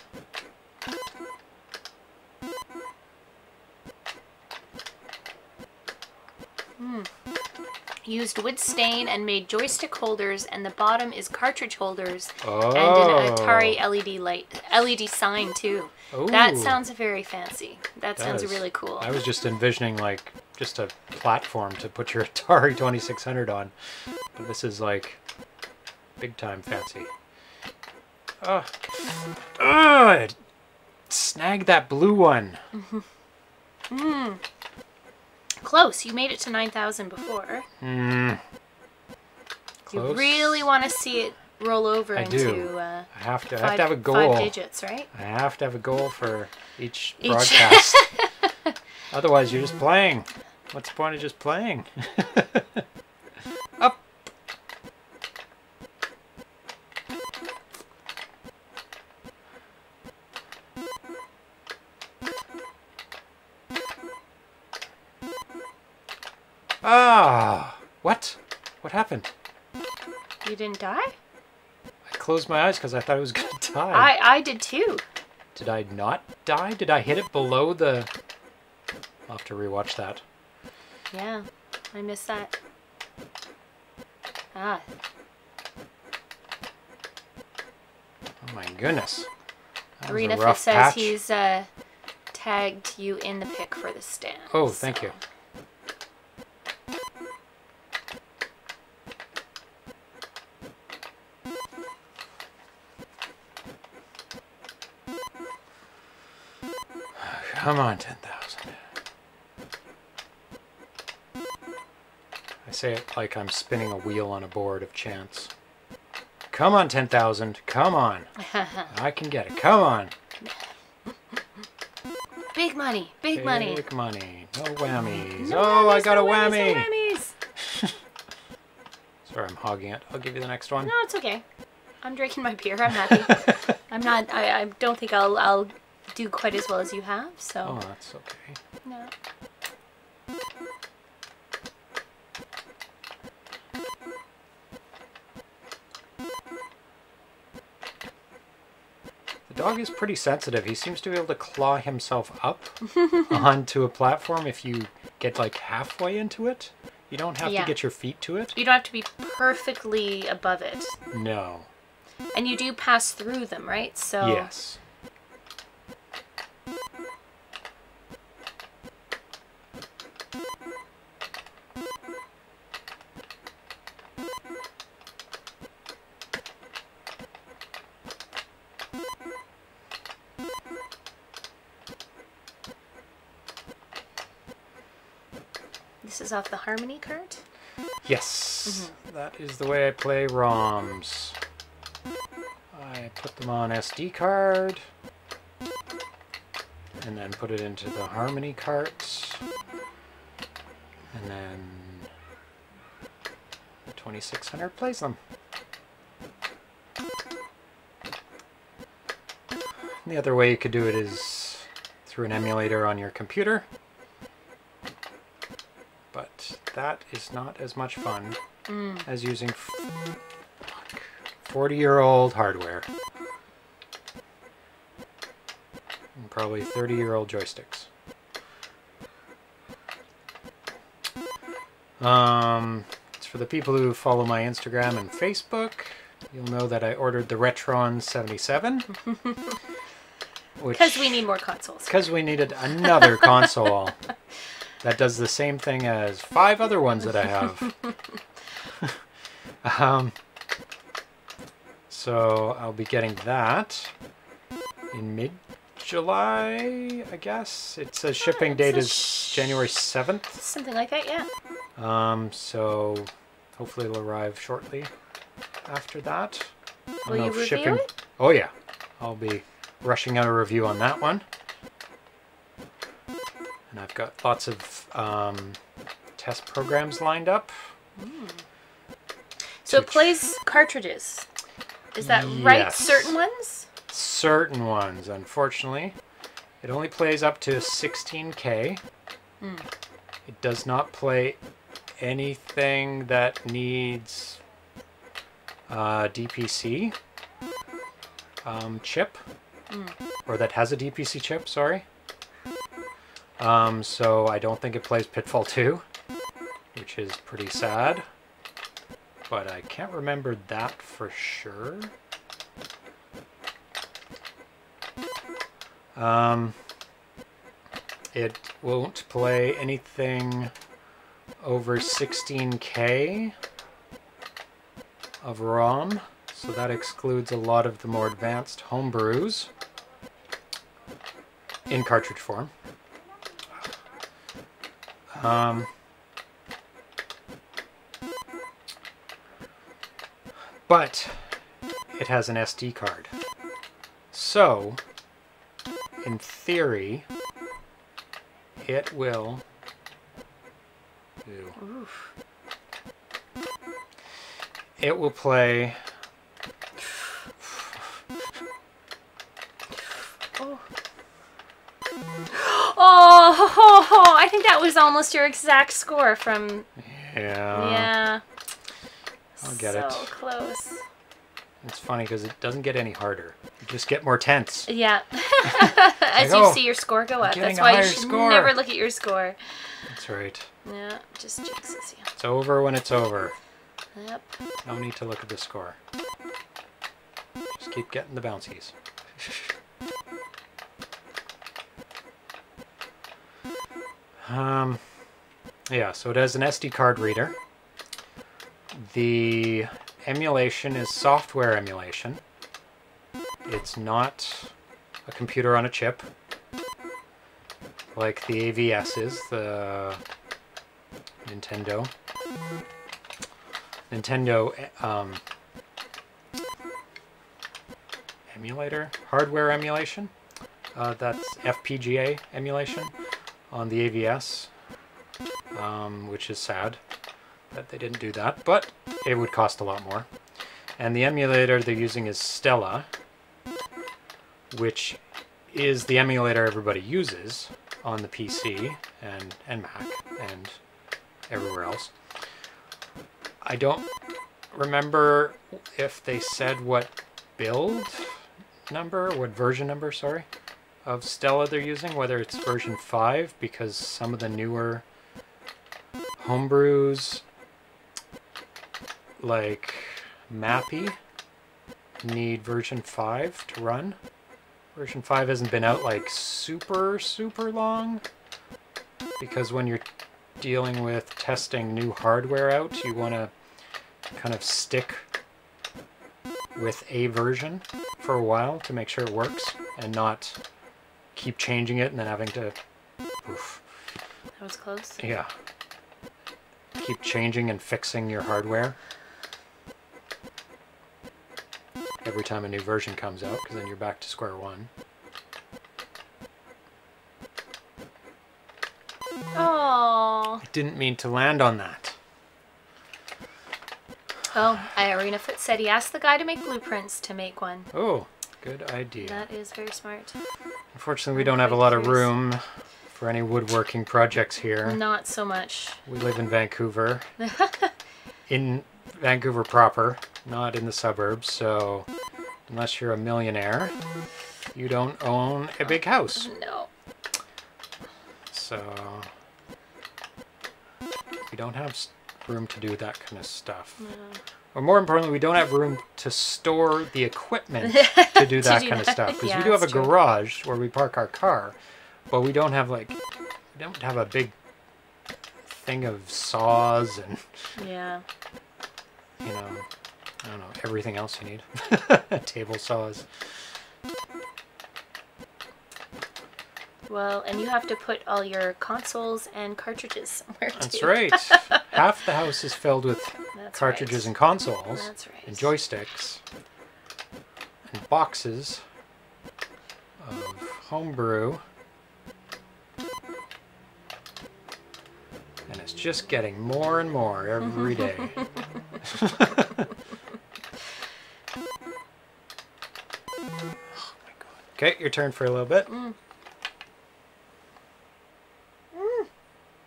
Used wood stain and made joystick holders, and the bottom is cartridge holders Oh. and an oh. Atari LED light, LED sign too. That sounds very fancy. That sounds really cool. I was just envisioning like just a platform to put your [laughs] Atari 2600 on, but this is like big time fancy. Oh, oh, Snag that blue one. [laughs] Mm-hmm. Mm. Close. You made it to nine thousand before. Hmm. You really want to see it roll over I into do. uh, I have to. I five, have to have a goal. five digits, right? I have to have a goal for each, Each. broadcast. [laughs] Otherwise, you're just playing. What's the point of just playing? [laughs] Ah, what? What happened? You didn't die? I closed my eyes because I thought it was [laughs] gonna die. I I did too. Did I not die? Did I hit it below the... I'll have to rewatch that. Yeah, I missed that. Ah, Oh my goodness. That Arena says patch. he's uh, tagged you in the pic for the stand. Oh, thank so- you. Come on, 10,000. I say it like I'm spinning a wheel on a board of chance. Come on, 10,000. Come on. [laughs] I can get it. Come on. Big money, big money. Big money. No whammies. No oh, I got no a whammies, whammy. No whammies. [laughs] Sorry, I'm hogging it. I'll give you the next one. No, it's okay. I'm drinking my beer. I'm happy. [laughs] I'm not. I, I don't think I'll. I'll do quite as well as you have. So Oh, that's okay. no. The dog is pretty sensitive. He seems to be able to claw himself up [laughs] onto a platform if you get like halfway into it. You don't have Yeah. to get your feet to it. You don't have to be perfectly above it, No. and you do pass through them, right? So Yes. Is off the Harmony cart. Yes. Mm-hmm. That is the way I play ROMs. I put them on SD card. And then put it into the Harmony cart. And then the 2600 plays them. And the other way you could do it is through an emulator on your computer. But that is not as much fun as using 40 year old hardware. and probably 30 year old joysticks. Um, it's for the people who follow my Instagram and Facebook. You'll know that I ordered the Retron 77. [laughs] Because we need more consoles. because we needed another console [laughs] that does the same thing as five other ones that I have. [laughs] [laughs] um, so I'll be getting that in mid July, I guess. It says shipping it date is sh- January 7th. Something like that, yeah. Um, so hopefully it'll arrive shortly after that. Will you review shipping- it? Oh yeah, I'll be rushing out a review on that one. And I've got lots of um, test programs lined up. So it plays cartridges. Is that right? Certain ones? Certain ones, unfortunately, it only plays up to 16k. Hmm. It does not play anything that needs uh, DPC um, chip, Hmm. or that has a DPC chip. Sorry. Um, so I don't think it plays Pitfall 2, which is pretty sad. But I can't remember that for sure. Um, it won't play anything over 16k of ROM, so that excludes a lot of the more advanced homebrews in cartridge form. Um, but it has an SD card. So, in theory, it will. It will play. Think that was almost your exact score from. Yeah. yeah. I'll get so it. close. It's funny because it doesn't get any harder. You just get more tense. Yeah. [laughs] [laughs] As you oh, see your score go up. That's why you should score. never look at your score. That's right. Yeah, just jinxes you. It's over when it's over. Yep. No need to look at the score. Just keep getting the bouncies. [laughs] um, yeah, so it has an SD card reader. The emulation is software emulation. It's not a computer on a chip like the AVS is, the Nintendo. Nintendo um, emulator, hardware emulation. Uh, that's FPGA emulation on the AVS, um, which is sad that they didn't do that, but it would cost a lot more. And the emulator they're using is Stella, which is the emulator everybody uses on the PC and, and Mac and everywhere else. I don't remember if they said what build number, what version number, sorry, of Stella they're using, whether it's version 5, because some of the newer homebrews, like Mappy, need version 5 to run. Version 5 hasn't been out like super, super long, because when you're dealing with testing new hardware out, you want to kind of stick with a version for a while to make sure it works and not keep changing it and then having to oof, That was close. yeah keep changing and fixing your hardware every time a new version comes out because then you're back to square one Oh. I didn't mean to land on that Oh, Arena Foot said he asked the guy to make blueprints to make one. oh good idea That is very smart. unfortunately we don't have a lot of room for any woodworking projects here Not so much. We live in Vancouver. [laughs] in Vancouver proper, not in the suburbs, so unless you're a millionaire, you don't own a big house. No. So we don't have room to do that kind of stuff. Or more importantly, we don't have room to store the equipment [laughs] to do To that do kind of stuff. Because Yeah, we do have a true. garage where we park our car, but we don't have like we don't have a big thing of saws and Yeah. you know I don't know everything else you need. [laughs] Table saws. Well, and you have to put all your consoles and cartridges somewhere That's too. right. [laughs] Half the house is filled with That's cartridges right. and consoles. That's right. and joysticks and boxes of homebrew. And it's just getting more and more every day. [laughs] [laughs] oh my god. Okay, your turn for a little bit. Mm.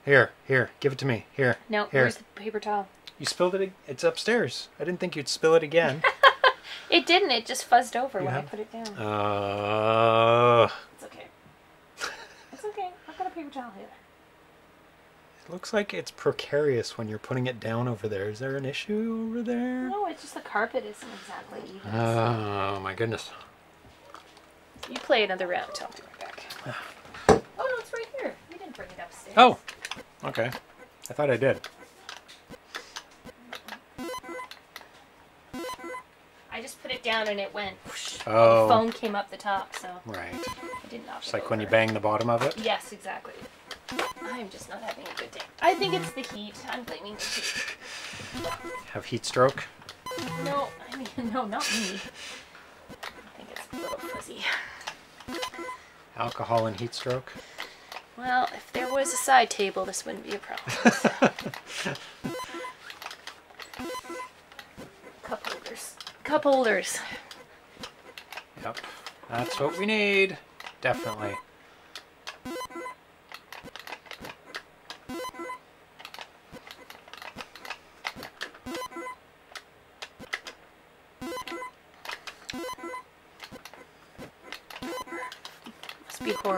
Here, here, give it to me. Here. No, here. where's the paper towel? You spilled it. It's upstairs. I didn't think you'd spill it again. [laughs] It didn't. It just fuzzed over You when I put it down. Uh, It's okay. It's okay. I've got a paper towel here. it looks like it's precarious when you're putting it down over there. Is there an issue over there? No, it's just the carpet isn't exactly even. Oh my goodness. you play another round. I'll be right back. oh no, it's right here. You didn't bring it upstairs. Oh, okay. I thought I did. I just put it down and it went. Whoosh, Oh. The foam came up the top, so Right. I didn't knock It's it like when you bang the bottom of it. Yes, exactly. I'm just not having a good day. I think it's the heat. I'm blaming the heat. Have heat stroke. No, I mean, [laughs] no, not me. I think it's a little fuzzy. Alcohol and heat stroke. Well, if there was a side table, this wouldn't be a problem. [laughs] Cup holders. Cup holders. Yep. That's what we need. Definitely.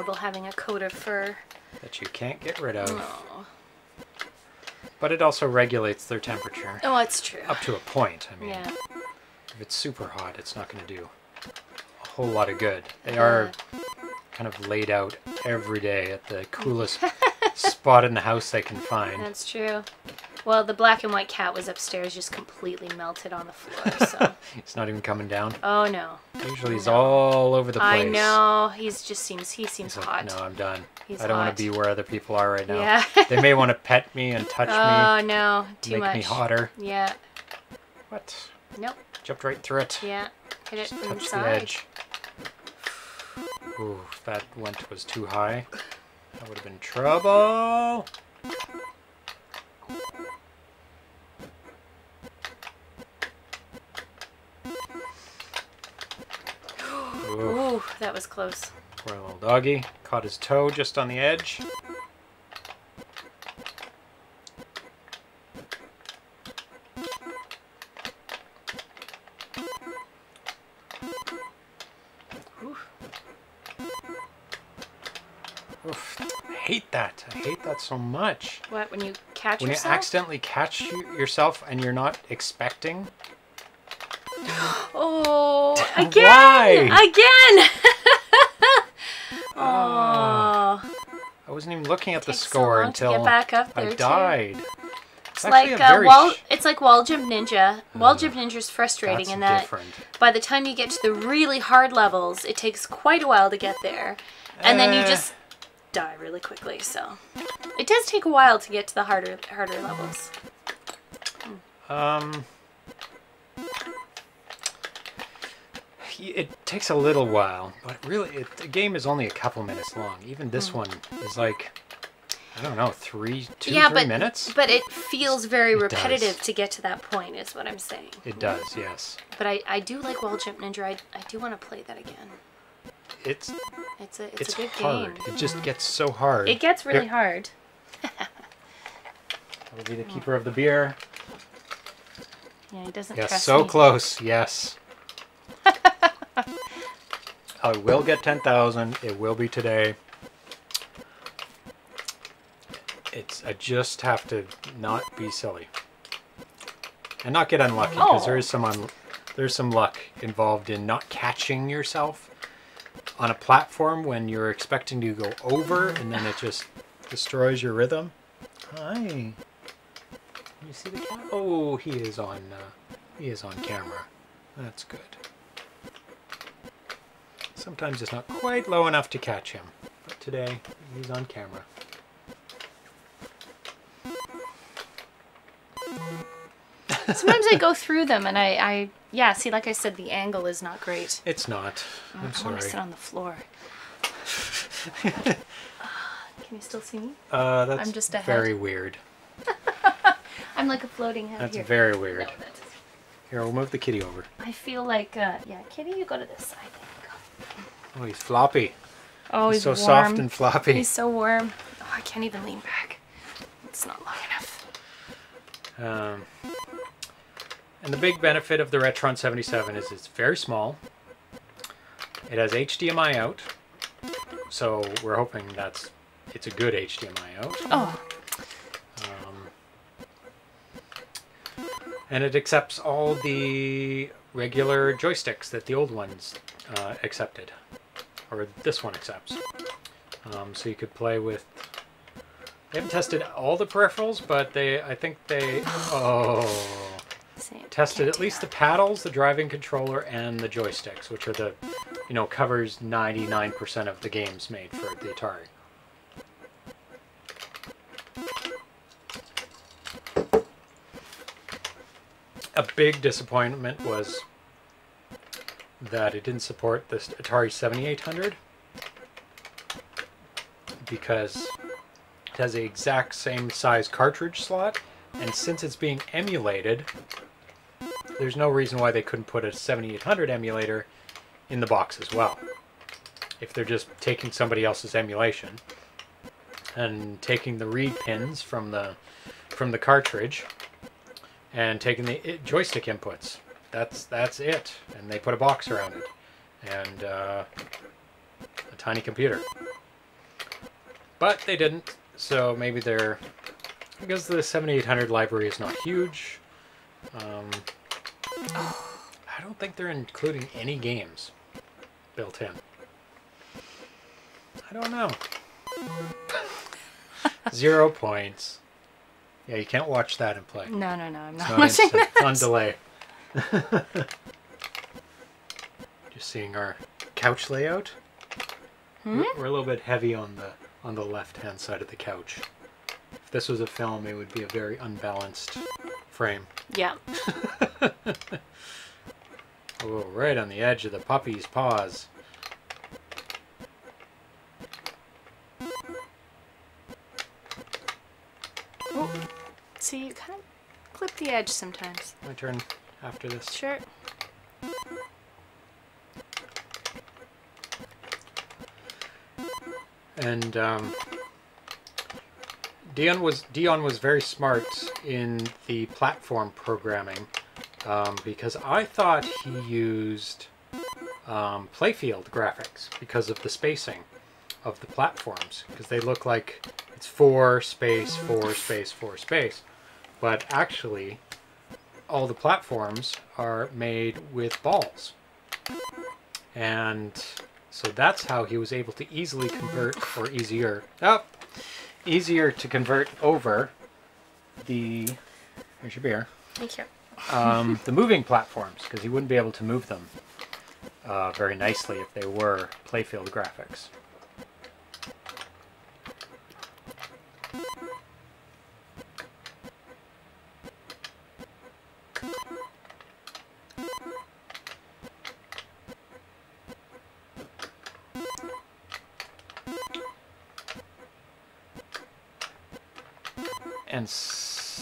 Horrible having a coat of fur. That you can't get rid of. Oh, But it also regulates their temperature. oh it's true. Up to a point. I mean, Yeah. if it's super hot, it's not going to do a whole lot of good. They are kind of laid out every day at the coolest [laughs] spot in the house they can find. That's true. Well, the black and white cat was upstairs, just completely melted on the floor. So, [laughs] It's not even coming down. oh no, Usually he's all over the place. I know. He's just seems he seems like, hot. no, I'm done. He's I don't hot. want to be where other people are right now. Yeah. [laughs] they may want to pet me and touch Oh me, Oh, no, too make much. me hotter. Yeah. What? Nope. Jumped right through it. Yeah. Hit it Just from the side. edge. Ooh, if that went was too high. That would have been trouble. Ooh, that was close. poor little doggy. Caught his toe just on the edge. Oof. Oof. I hate that. I hate that so much. What when you catch When you accidentally catch yourself and you're not expecting. [laughs] Again! Why? Again! [laughs] Oh, I wasn't even looking at the so score to until get back up there, I too. died. it's actually like a uh, wall. It's like wall jump ninja. Wall Ugh. jump ninja's frustrating That's in that different. by the time you get to the really hard levels, it takes quite a while to get there, and then you Eh. just die really quickly. So it does take a while to get to the harder harder levels. Um, it takes a little while, but really, it, the game is only a couple minutes long. Even this one is like, I don't know, three, two, Hmm. yeah, three but minutes. but it feels very It repetitive does. to get to that point. Is what I'm saying. It does, yes. But I, I do like Wall Jump Ninja. I, I do want to play that again. It's It's a it's, it's, a good hard. game. It just gets so hard. It gets really Here, hard. [laughs] Will be the keeper of the beer. Yeah, he doesn't Yes, trust so me. close. Yes. I will get 10,000. It will be today. It's I just have to not be silly. And not get unlucky because there Oh. is some there's some luck involved in not catching yourself on a platform when you're expecting to go over and then it just destroys your rhythm. Hi. You see the cat? Oh, he is on uh, he is on camera. That's good. Sometimes it's not quite low enough to catch him, but today he's on camera. Sometimes I go through them and I, I, yeah, see, like I said, the angle is not great. It's not. I'm I want sorry. to sit on the floor. [laughs] Can you still see me? Uh, that's I'm just ahead. very weird. [laughs] I'm like a floating head That's here. very weird. No, that's- Here, we'll move the kitty over. I feel like, uh, yeah, Kitty, you go to this side. There you go. Oh, he's floppy. Oh, He's he's, so warm. soft and floppy. He's so warm. Oh, I can't even lean back. It's not long enough. Um, and the big benefit of the Retron 77 is it's very small. It has HDMI out, so we're hoping that's it's a good HDMI out. Oh, Um, and it accepts all the regular joysticks that the old ones uh, accepted, or this one accepts. Um, so you could play with. They haven't tested all the peripherals, but they, I think they, oh, tested at least the paddles, the driving controller, and the joysticks, which are the, you know, covers 99% of the games made for the Atari. A big disappointment was that it didn't support the Atari 7800 because it has the exact same size cartridge slot, and since it's being emulated, there's no reason why they couldn't put a 7800 emulator in the box as well. If they're just taking somebody else's emulation and taking the read pins from the from the cartridge and taking the i- joystick inputs, that's that's it. And they put a box around it and uh, a tiny computer. But they didn't, so maybe they're because the 7800 library is not huge. Um, I don't think they're including any games built in. I don't know. [laughs] Zero points. Yeah, you can't watch that and play. No, no, no, I'm not not watching that. on delay. Just seeing our couch layout. Hmm? We're, we're a little bit heavy on the on the left hand side of the couch. If this was a film, it would be a very unbalanced frame. Yeah. [laughs] Oh, right on the edge of the puppy's paws. Oh, see, you kind of clip the edge sometimes. My turn after this. Sure. And um, Dion was Dion was very smart in the platform programming um, because I thought he used um, playfield graphics because of the spacing of the platforms because they look like it's four space four space four space, but actually all the platforms are made with balls. And so that's how he was able to easily convert, or easier, oh, easier to convert over the, here's your beer, Thank you. um, the moving platforms, because he wouldn't be able to move them uh, very nicely if they were playfield graphics.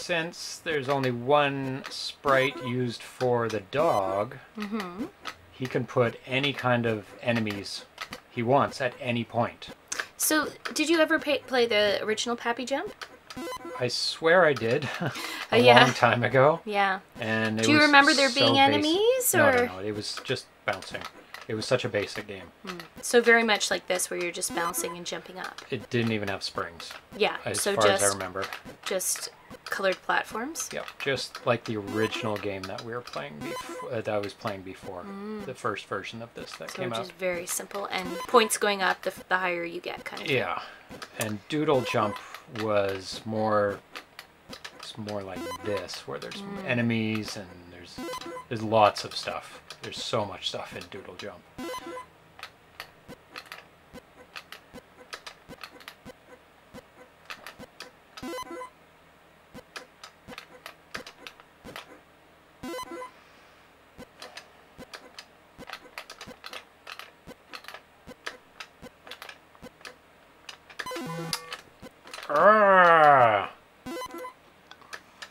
Since there's only one sprite used for the dog, Mm-hmm. he can put any kind of enemies he wants at any point. So, did you ever pay, play the original Papi Jump? I swear I did [laughs] a Oh, yeah. long time ago. Yeah. And it Do you remember there so being basic. enemies, No, or no, no. It was just bouncing. It was such a basic game. Hmm. So very much like this, where you're just bouncing and jumping up. It didn't even have springs, Yeah. as so far as I remember. just colored platforms. Yeah, just like the original game that we were playing before, uh, that I was playing before, hmm. the first version of this that So came out. just very simple, and points going up the, the higher you get, kind of. thing. Yeah, and Doodle Jump was more, it's more like this, where there's hmm. enemies and there's there's lots of stuff. There's so much stuff in Doodle Jump. Ah!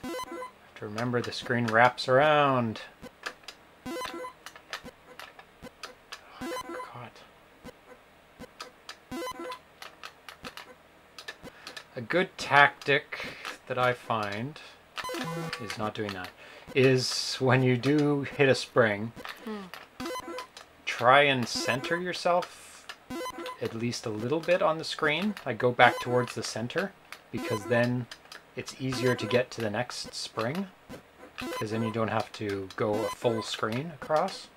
Have to remember the screen wraps around. Good tactic that I find is not doing that. Is when you do hit a spring, try and center yourself at least a little bit on the screen. I go back towards the center because then it's easier to get to the next spring because then you don't have to go a full screen across.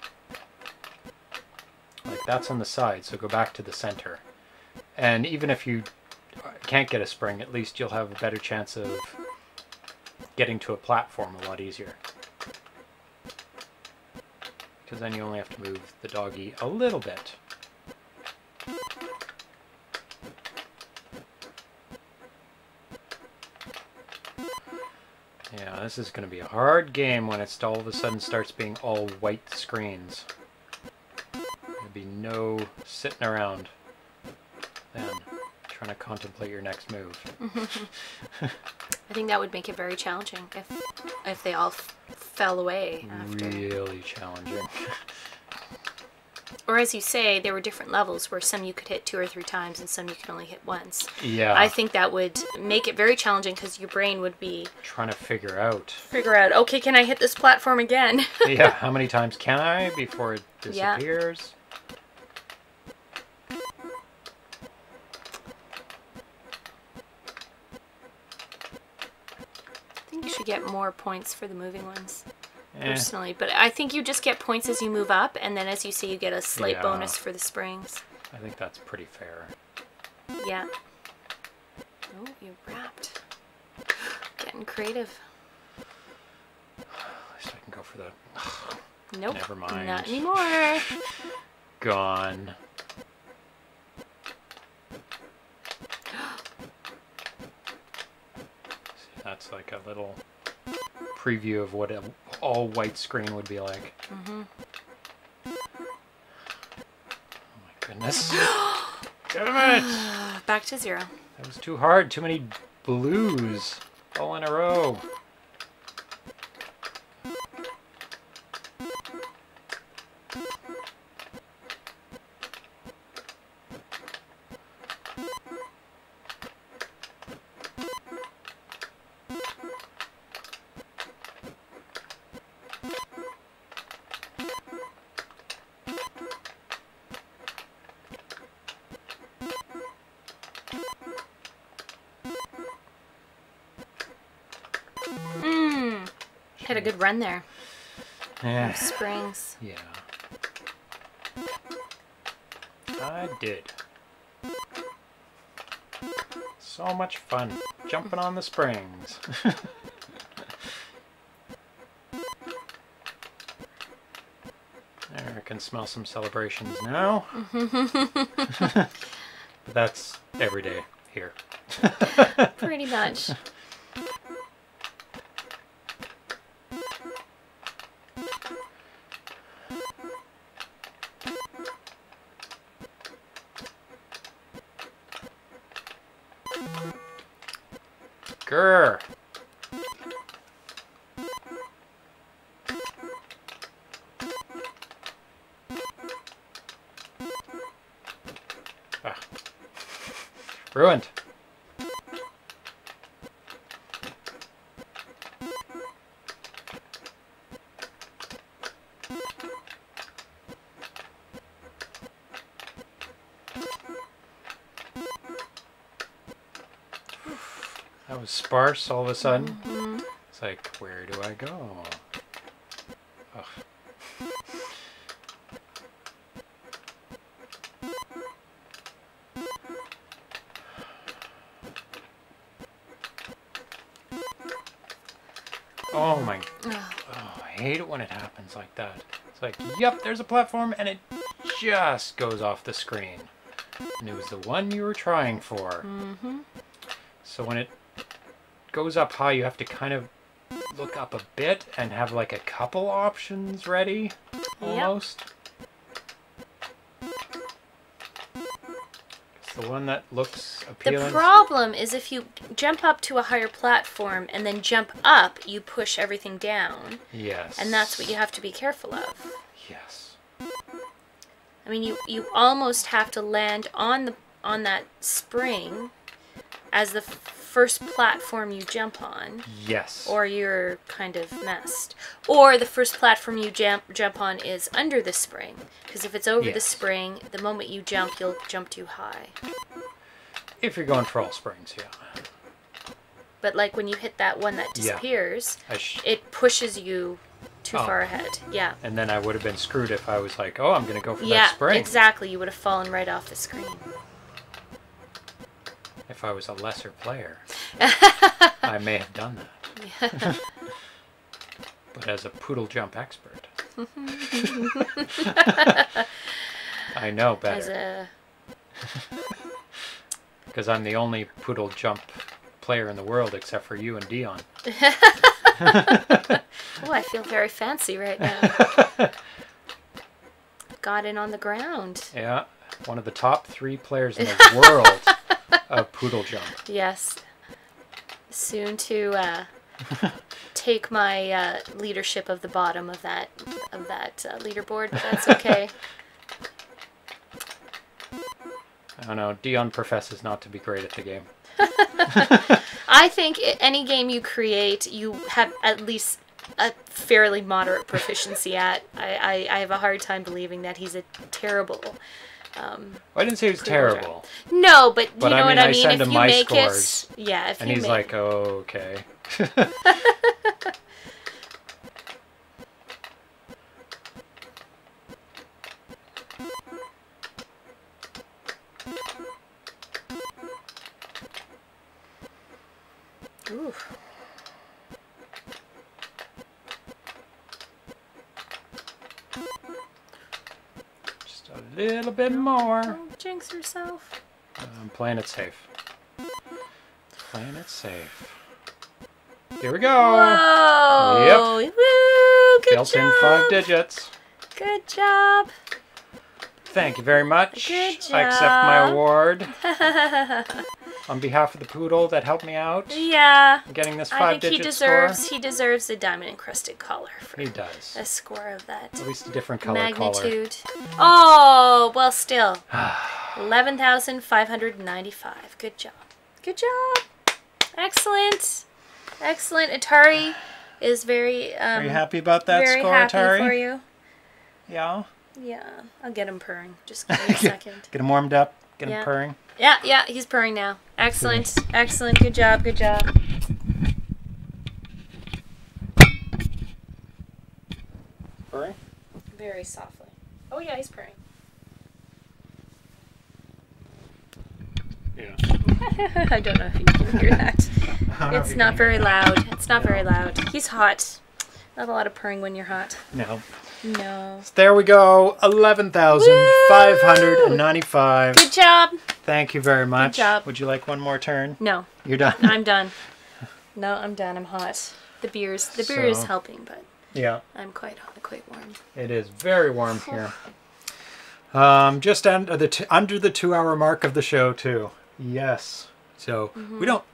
Like that's on the side, so go back to the center. And even if you can't get a spring, at least you'll have a better chance of getting to a platform a lot easier. Because then you only have to move the doggy a little bit. Yeah, this is going to be a hard game when it all of a sudden starts being all white screens. There'll be no sitting around then to contemplate your next move. [laughs] I think that would make it very challenging if if they all fell away after. Really challenging. Or as you say, there were different levels where some you could hit two or three times and some you could only hit once. Yeah, I think that would make it very challenging because your brain would be trying to figure out. figure out, okay, can I hit this platform again? [laughs] yeah, how many times can I before it disappears? I get more points for the moving ones, Eh, personally. But I think you just get points as you move up, and then as you see, you get a slight Yeah. bonus for the springs. I think that's pretty fair. Yeah. Oh, you wrapped. Getting creative. At least I can go for the [sighs] Nope. Never mind. Not anymore. gone. [gasps] See, that's like a little preview of what an all white screen would be like. Mm-hmm. Oh my goodness. [gasps] Damn it! Back to zero. That was too hard. Too many blues all in a row. Run there. Yeah. Springs. Yeah. I did. So much fun jumping on the springs. [laughs] there, I can smell some celebrations now. but [laughs] [laughs] that's every day here. Pretty much. Sparse all of a sudden. It's like, where do I go? Ugh. Oh my Oh, I hate it when it happens like that. It's like, yep, there's a platform, and it just goes off the screen. And it was the one you were trying for. Mhm. So when it goes up high, you have to kind of look up a bit and have like a couple options ready, almost. It's the one that looks appealing. The problem is if you jump up to a higher platform and then jump up, you push everything down, yes. and that's what you have to be careful of. Yes. I mean, you you almost have to land on the on that spring as the first platform you jump on, Yes. or you're kind of messed. Or the first platform you jump jump on is under the spring, because if it's over the spring, the moment you jump, you'll jump too high. if you're going for all springs, yeah. But like when you hit that one that disappears, sh- it pushes you too Oh. far ahead. Yeah. and then I would have been screwed if I was like, oh, I'm going to go for Yeah, that spring. Yeah, exactly. You would have fallen right off the screen. If I was a lesser player, [laughs] I may have done that. but as a poodle jump expert, [laughs] I know better because [laughs] I'm the only poodle jump player in the world except for you and Dion. oh, I feel very fancy right now. Got in on the ground. Yeah, one of the top three players in the world of poodle jump. Yes. Soon to uh, [laughs] take my uh, leadership of the bottom of that of that uh, leaderboard, but that's okay. [laughs] I don't know. Dion professes not to be great at the game. [laughs] I think any game you create, you have at least a fairly moderate proficiency at. I, I, I have a hard time believing that he's a terrible. Um, I didn't say it was terrible, no, but you But know I what I I mean. send if him you my make scores, it, yeah. If and he's make, like, oh, okay. [laughs] bit more. Don't jinx yourself. Um, I'm playing it safe. Playing it safe. Here we go. Whoa! Woo! Good Built job. in five digits. Good job. Thank you very much. Good I accept my award [laughs] on behalf of the poodle that helped me out yeah. in getting this five I five think he deserves score. he deserves a diamond encrusted collar for He does. a score of that At least a different color collar. magnitude. Oh well, still [sighs] eleven thousand five hundred ninety-five. Good job. Good job. Excellent. Excellent. Atari is very um, Are you happy about that very score, happy Atari? for you. Yeah. Yeah, I'll get him purring. Just [laughs] give me a second. Get him warmed up. Get him purring. Yeah, yeah, he's purring now. Excellent, excellent. Good job, good job. Purring? Very softly. Oh yeah, he's purring. Yeah. [laughs] I don't know if you can hear that. [laughs] It's not very loud. It's not very loud. He's hot. Not a lot of purring when you're hot. No. No. There we go. 11,595. Good job. Thank you very much. Good job. Would you like one more turn? No, You're done. I'm done. No, I'm done. I'm hot. The beer's the beer is helping, but yeah. I'm quite hot, quite warm. It is very warm here. Um, just under the t- under the two hour mark of the show too. Yes. So Mm-hmm. we don't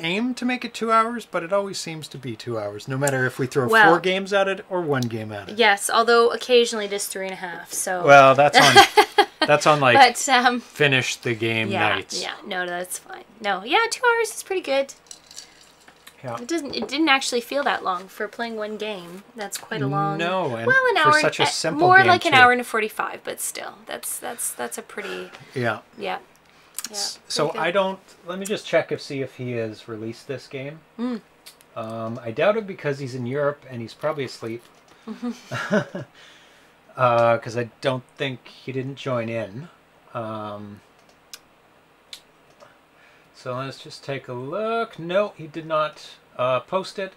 aim to make it two hours, but it always seems to be two hours, no matter if we throw Well- four games at it or one game at it. Yes, although occasionally it is three and a half. So. Well, that's on [laughs] that's on like but um. finish the game Yeah, nights. yeah, no, that's fine. No, yeah, two hours is pretty good. Yeah. It doesn't. It didn't actually feel that long for playing one game. That's quite a long. No, and well, an for hour. such a simple more game, like an too. hour and forty-five, but still, that's that's that's a pretty. Yeah. Yeah, Pretty so. I don't. Let me just check if see if he has released this game. Mm. Um, I doubt it because he's in Europe and he's probably asleep. [laughs] Because I don't think he didn't join in. Um, so let's just take a look. No, he did not uh, post it.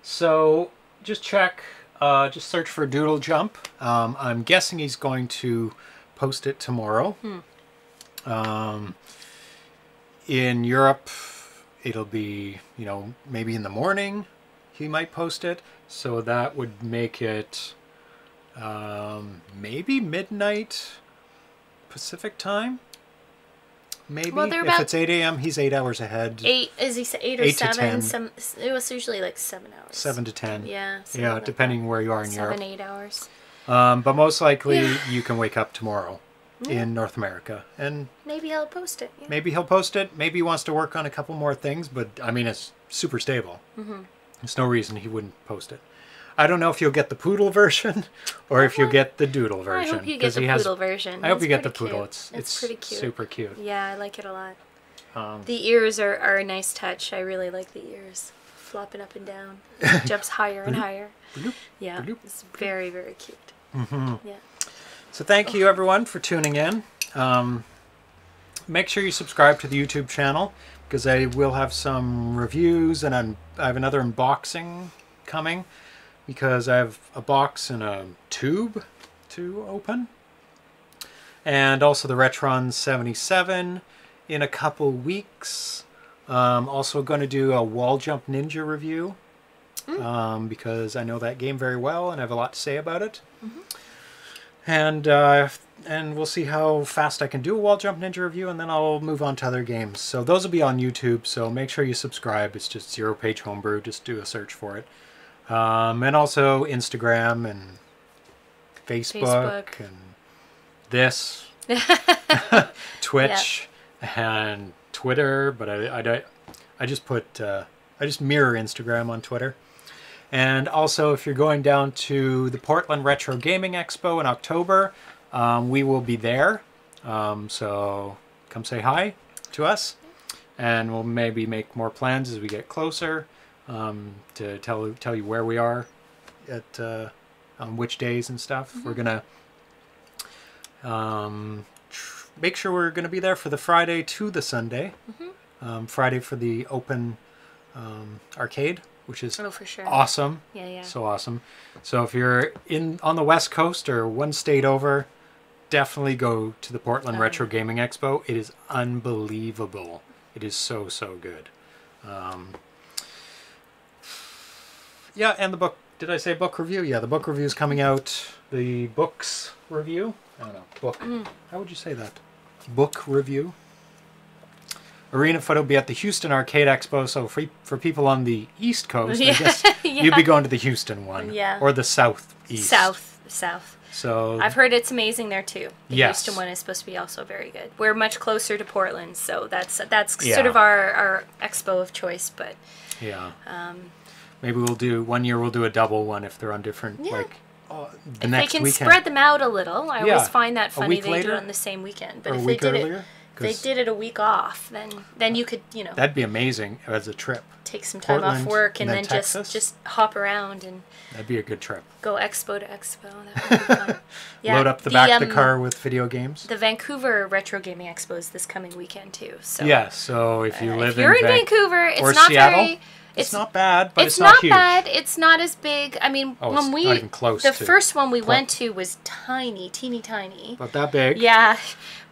So just check. Uh, just search for Doodle Jump. Um, I'm guessing he's going to post it tomorrow. Um, in Europe, it'll be, you know, maybe in the morning he might post it. So that would make it um, maybe midnight Pacific time. Maybe. Well, if about- it's 8 a.m., he's eight hours ahead. Eight is he eight or Eight seven? 10. Some it was usually like seven hours. 7 to 10. Yeah. Yeah, like depending that. where you are in Seven, Europe. eight hours. Um, but most likely Yeah. you can wake up tomorrow Yeah. in North America. And Maybe he'll post it. Yeah. maybe he'll post it. Maybe he wants to work on a couple more things, but I mean, it's super stable. Mm-hmm. There's no reason he wouldn't post it. I don't know if you'll get the poodle [laughs] version or if you'll get the doodle version. I hope you get the he has- poodle version. I hope It's you get the poodle. cute. It's, it's it's pretty cute. super cute. Yeah, I like it a lot. Um, The ears are, are a nice touch. I really like the ears. Flopping up and down. [laughs] Jumps higher and higher. Yeah. It's very, very cute. Mhm. Yeah. So thank you everyone for tuning in. Um, make sure you subscribe to the YouTube channel because I will have some reviews and un- I have another unboxing coming because I have a box and a tube to open. And also the Retron 77 in a couple weeks. Um, also going to do a Wall Jump Ninja review um, because I know that game very well and I have a lot to say about it and uh, and we'll see how fast I can do a wall jump ninja review, and then I'll move on to other games. So those will be on YouTube. So make sure you subscribe. It's just ZeroPage Homebrew. Just do a search for it, um, and also Instagram and Facebook, Facebook. and this [laughs] Twitch and Twitter. But I I, don't- I just put uh, I just mirror Instagram on Twitter. And also, if you're going down to the Portland Retro Gaming Expo in October, um, we will be there. Um, so come say hi to us, and we'll maybe make more plans as we get closer um, to tell tell you where we are at uh, on which days and stuff. We're gonna um, tr- make sure we're gonna be there for the Friday to the Sunday. Um, Friday for the open um, arcade, which is Oh, for sure. awesome. Yeah, yeah. So awesome. So if you're in on the West Coast or one state over, definitely go to the Portland Oh, Retro Gaming Expo. It is unbelievable. It is so so good. Um, yeah, and the book. Did I say book review? Yeah, the book review is coming out. The books review. I don't know. Book. Mm. How would you say that? Book review. Arena Foot will be at the Houston Arcade Expo. So for for people on the East Coast, I [laughs] guess yeah. you'd be going to the Houston one. Yeah. Or the Southeast. South, south. So I've heard it's amazing there too. The Yes. Houston one is supposed to be also very good. We're much closer to Portland, so that's that's Yeah. sort of our, our expo of choice. But yeah. um, Maybe we'll do one year. We'll do a double one if they're on different Yeah. like uh, the if next they can weekend spread them out a little, I Yeah. always find that funny. week They do it on the same weekend, but or a if week they did earlier. it, if they did it a week off, then then you could you know That'd be amazing as a trip. take some time Portland off work and and then, then just just hop around and That'd be a good trip. go expo to expo. That would be fun. [laughs] Yeah, Load up the, back of the um, car with video games. The Vancouver Retro Gaming Expo is this coming weekend too. So yeah. So if you uh, live if you're in, Van- Vancouver, it's not Seattle, very. it's, not bad, but it's, it's, not, not huge. bad. It's not as big. I mean, Oh, when it's we not even close the first one we went to was tiny, teeny tiny. But that big. Yeah,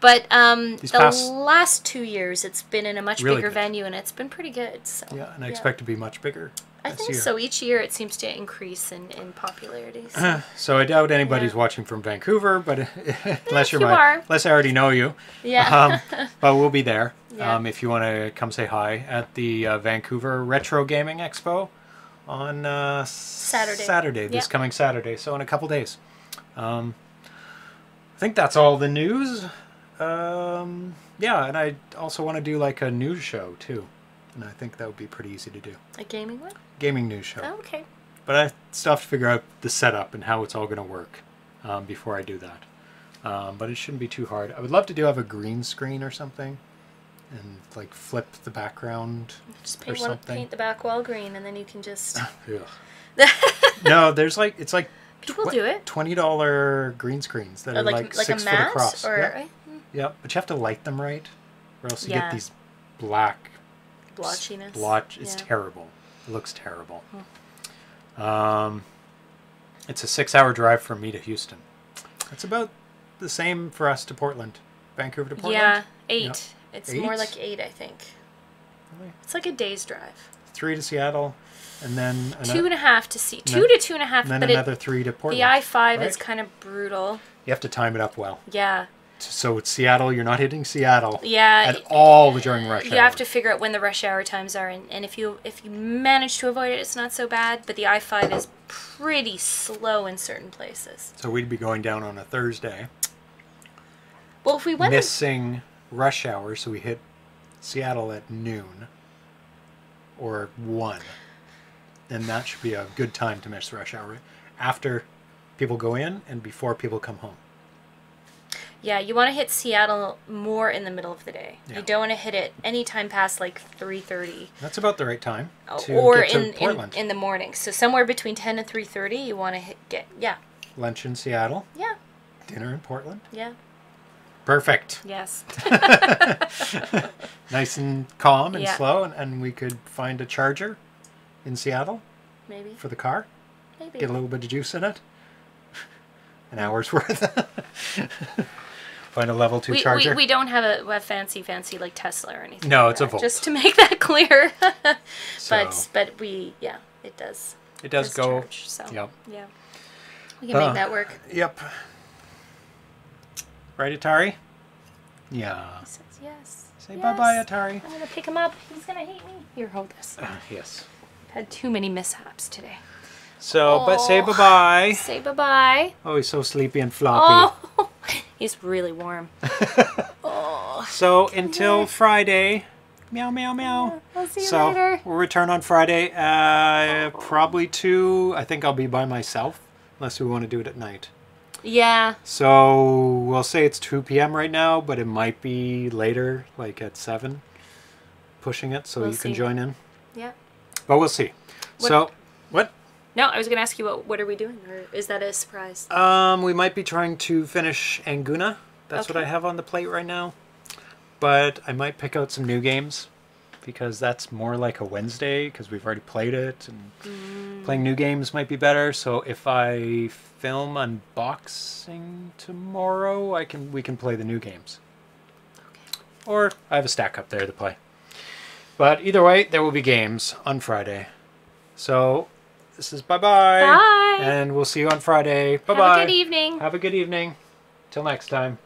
but um, These the past- last two years it's been in a much Really bigger good. venue and it's been pretty good. So Yeah, and I expect to be much bigger. I this think year. so. Each year it seems to increase in, in popularity. So. [clears throat] So I doubt anybody's Yeah. watching from Vancouver, but [laughs] unless you're you my, are. unless I already know you. yeah. [laughs] Um, but we'll be there. [laughs] Yeah. Um, if you want to come say hi at the uh, Vancouver Retro Gaming Expo on uh, Saturday. Saturday, this Yep. coming Saturday. So in a couple days. Um, I think that's all the news. Um, yeah, and I also want to do like a news show too, and I think that would be pretty easy to do. a gaming one. Gaming news show. Oh, okay. But I still have to figure out the setup and how it's all going to work um, before I do that. Um, but it shouldn't be too hard. I would love to do have a green screen or something and like flip the background. Just or paint one, something. paint the back wall green, and then you can just. [laughs] [laughs] no, there's like it's like People do it. twenty dollar green screens that Or are like like, like, six a foot across. or Yep. Right? Yep, but you have to light them right, or else you Yeah. get these black blotchiness. blotch. It's Yeah. terrible. It looks terrible. Um, it's a six-hour drive from me to Houston. It's about the same for us to Portland, Vancouver to Portland. Yeah, eight. It's more like eight, I think. Really? It's like a day's drive. Three to Seattle, and then two and a half to see. Two to two and a half, and then but it, another three to Portland. the I five is kind of brutal. You have to time it up well. Yeah, So it's Seattle. You're not hitting Seattle yeah. at all during rush you hour. You have to figure out when the rush hour times are, and, and if you if you manage to avoid it, it's not so bad. But the I five is pretty slow in certain places. So we'd be going down on a Thursday, Well, if we went, missing rush hour, so we hit Seattle at noon or one, and that should be a good time to miss rush hour after people go in and before people come home. Yeah, you want to hit Seattle more in the middle of the day. Yeah. You don't want to hit it anytime past like three thirty. That's about the right time oh, to Oh, or get to in, in in the morning. So somewhere between ten and three thirty, you want to hit get yeah Lunch in Seattle, yeah dinner in Portland. yeah Perfect. yes [laughs] [laughs] nice and calm and Yeah. slow, and, and we could find a charger in Seattle maybe for the car. maybe Get a little bit of juice in it. [laughs] An hour's worth. Find a level two we, we, charger. we don't have a, a fancy fancy like Tesla or anything. No, like it's a that, Volt. Just to make that [laughs] clear. So- but but we yeah it does. it does go. charge, so Yep. yeah we can Uh, make that work. Yep. Right, Atari? Yeah. He says yes. Say yes. bye bye, Atari. I'm gonna pick him up. He's gonna hate me. Here, hold this. Uh, yes. I've had too many mishaps today. So, but say Oh. bye bye. Say bye bye. Oh, he's so sleepy and floppy. Oh, [laughs] he's really warm. [laughs] oh, So until Friday, meow meow meow. I'll see you so later. we'll return on Friday. Uh, probably two. I think I'll be by myself, unless we want to do it at night. Yeah, So we'll say it's 2 p.m. right now, but it might be later, like at 7, pushing it so We'll you can join in. yeah. But we'll see. What- So, what? No, I was gonna ask you what what are we doing, or is that a surprise? Um, we might be trying to finish Anguna. That's what I have on the plate right now. But I might pick out some new games because that's more like a Wednesday because we've already played it and Mm. playing new games might be better. So if I film unboxing tomorrow, I can we can play the new games. Okay. Or I have a stack up there to play. But either way, there will be games on Friday. So this is bye bye. Bye. And we'll see you on Friday. Bye bye. Have a good evening. Have a good evening. Till next time.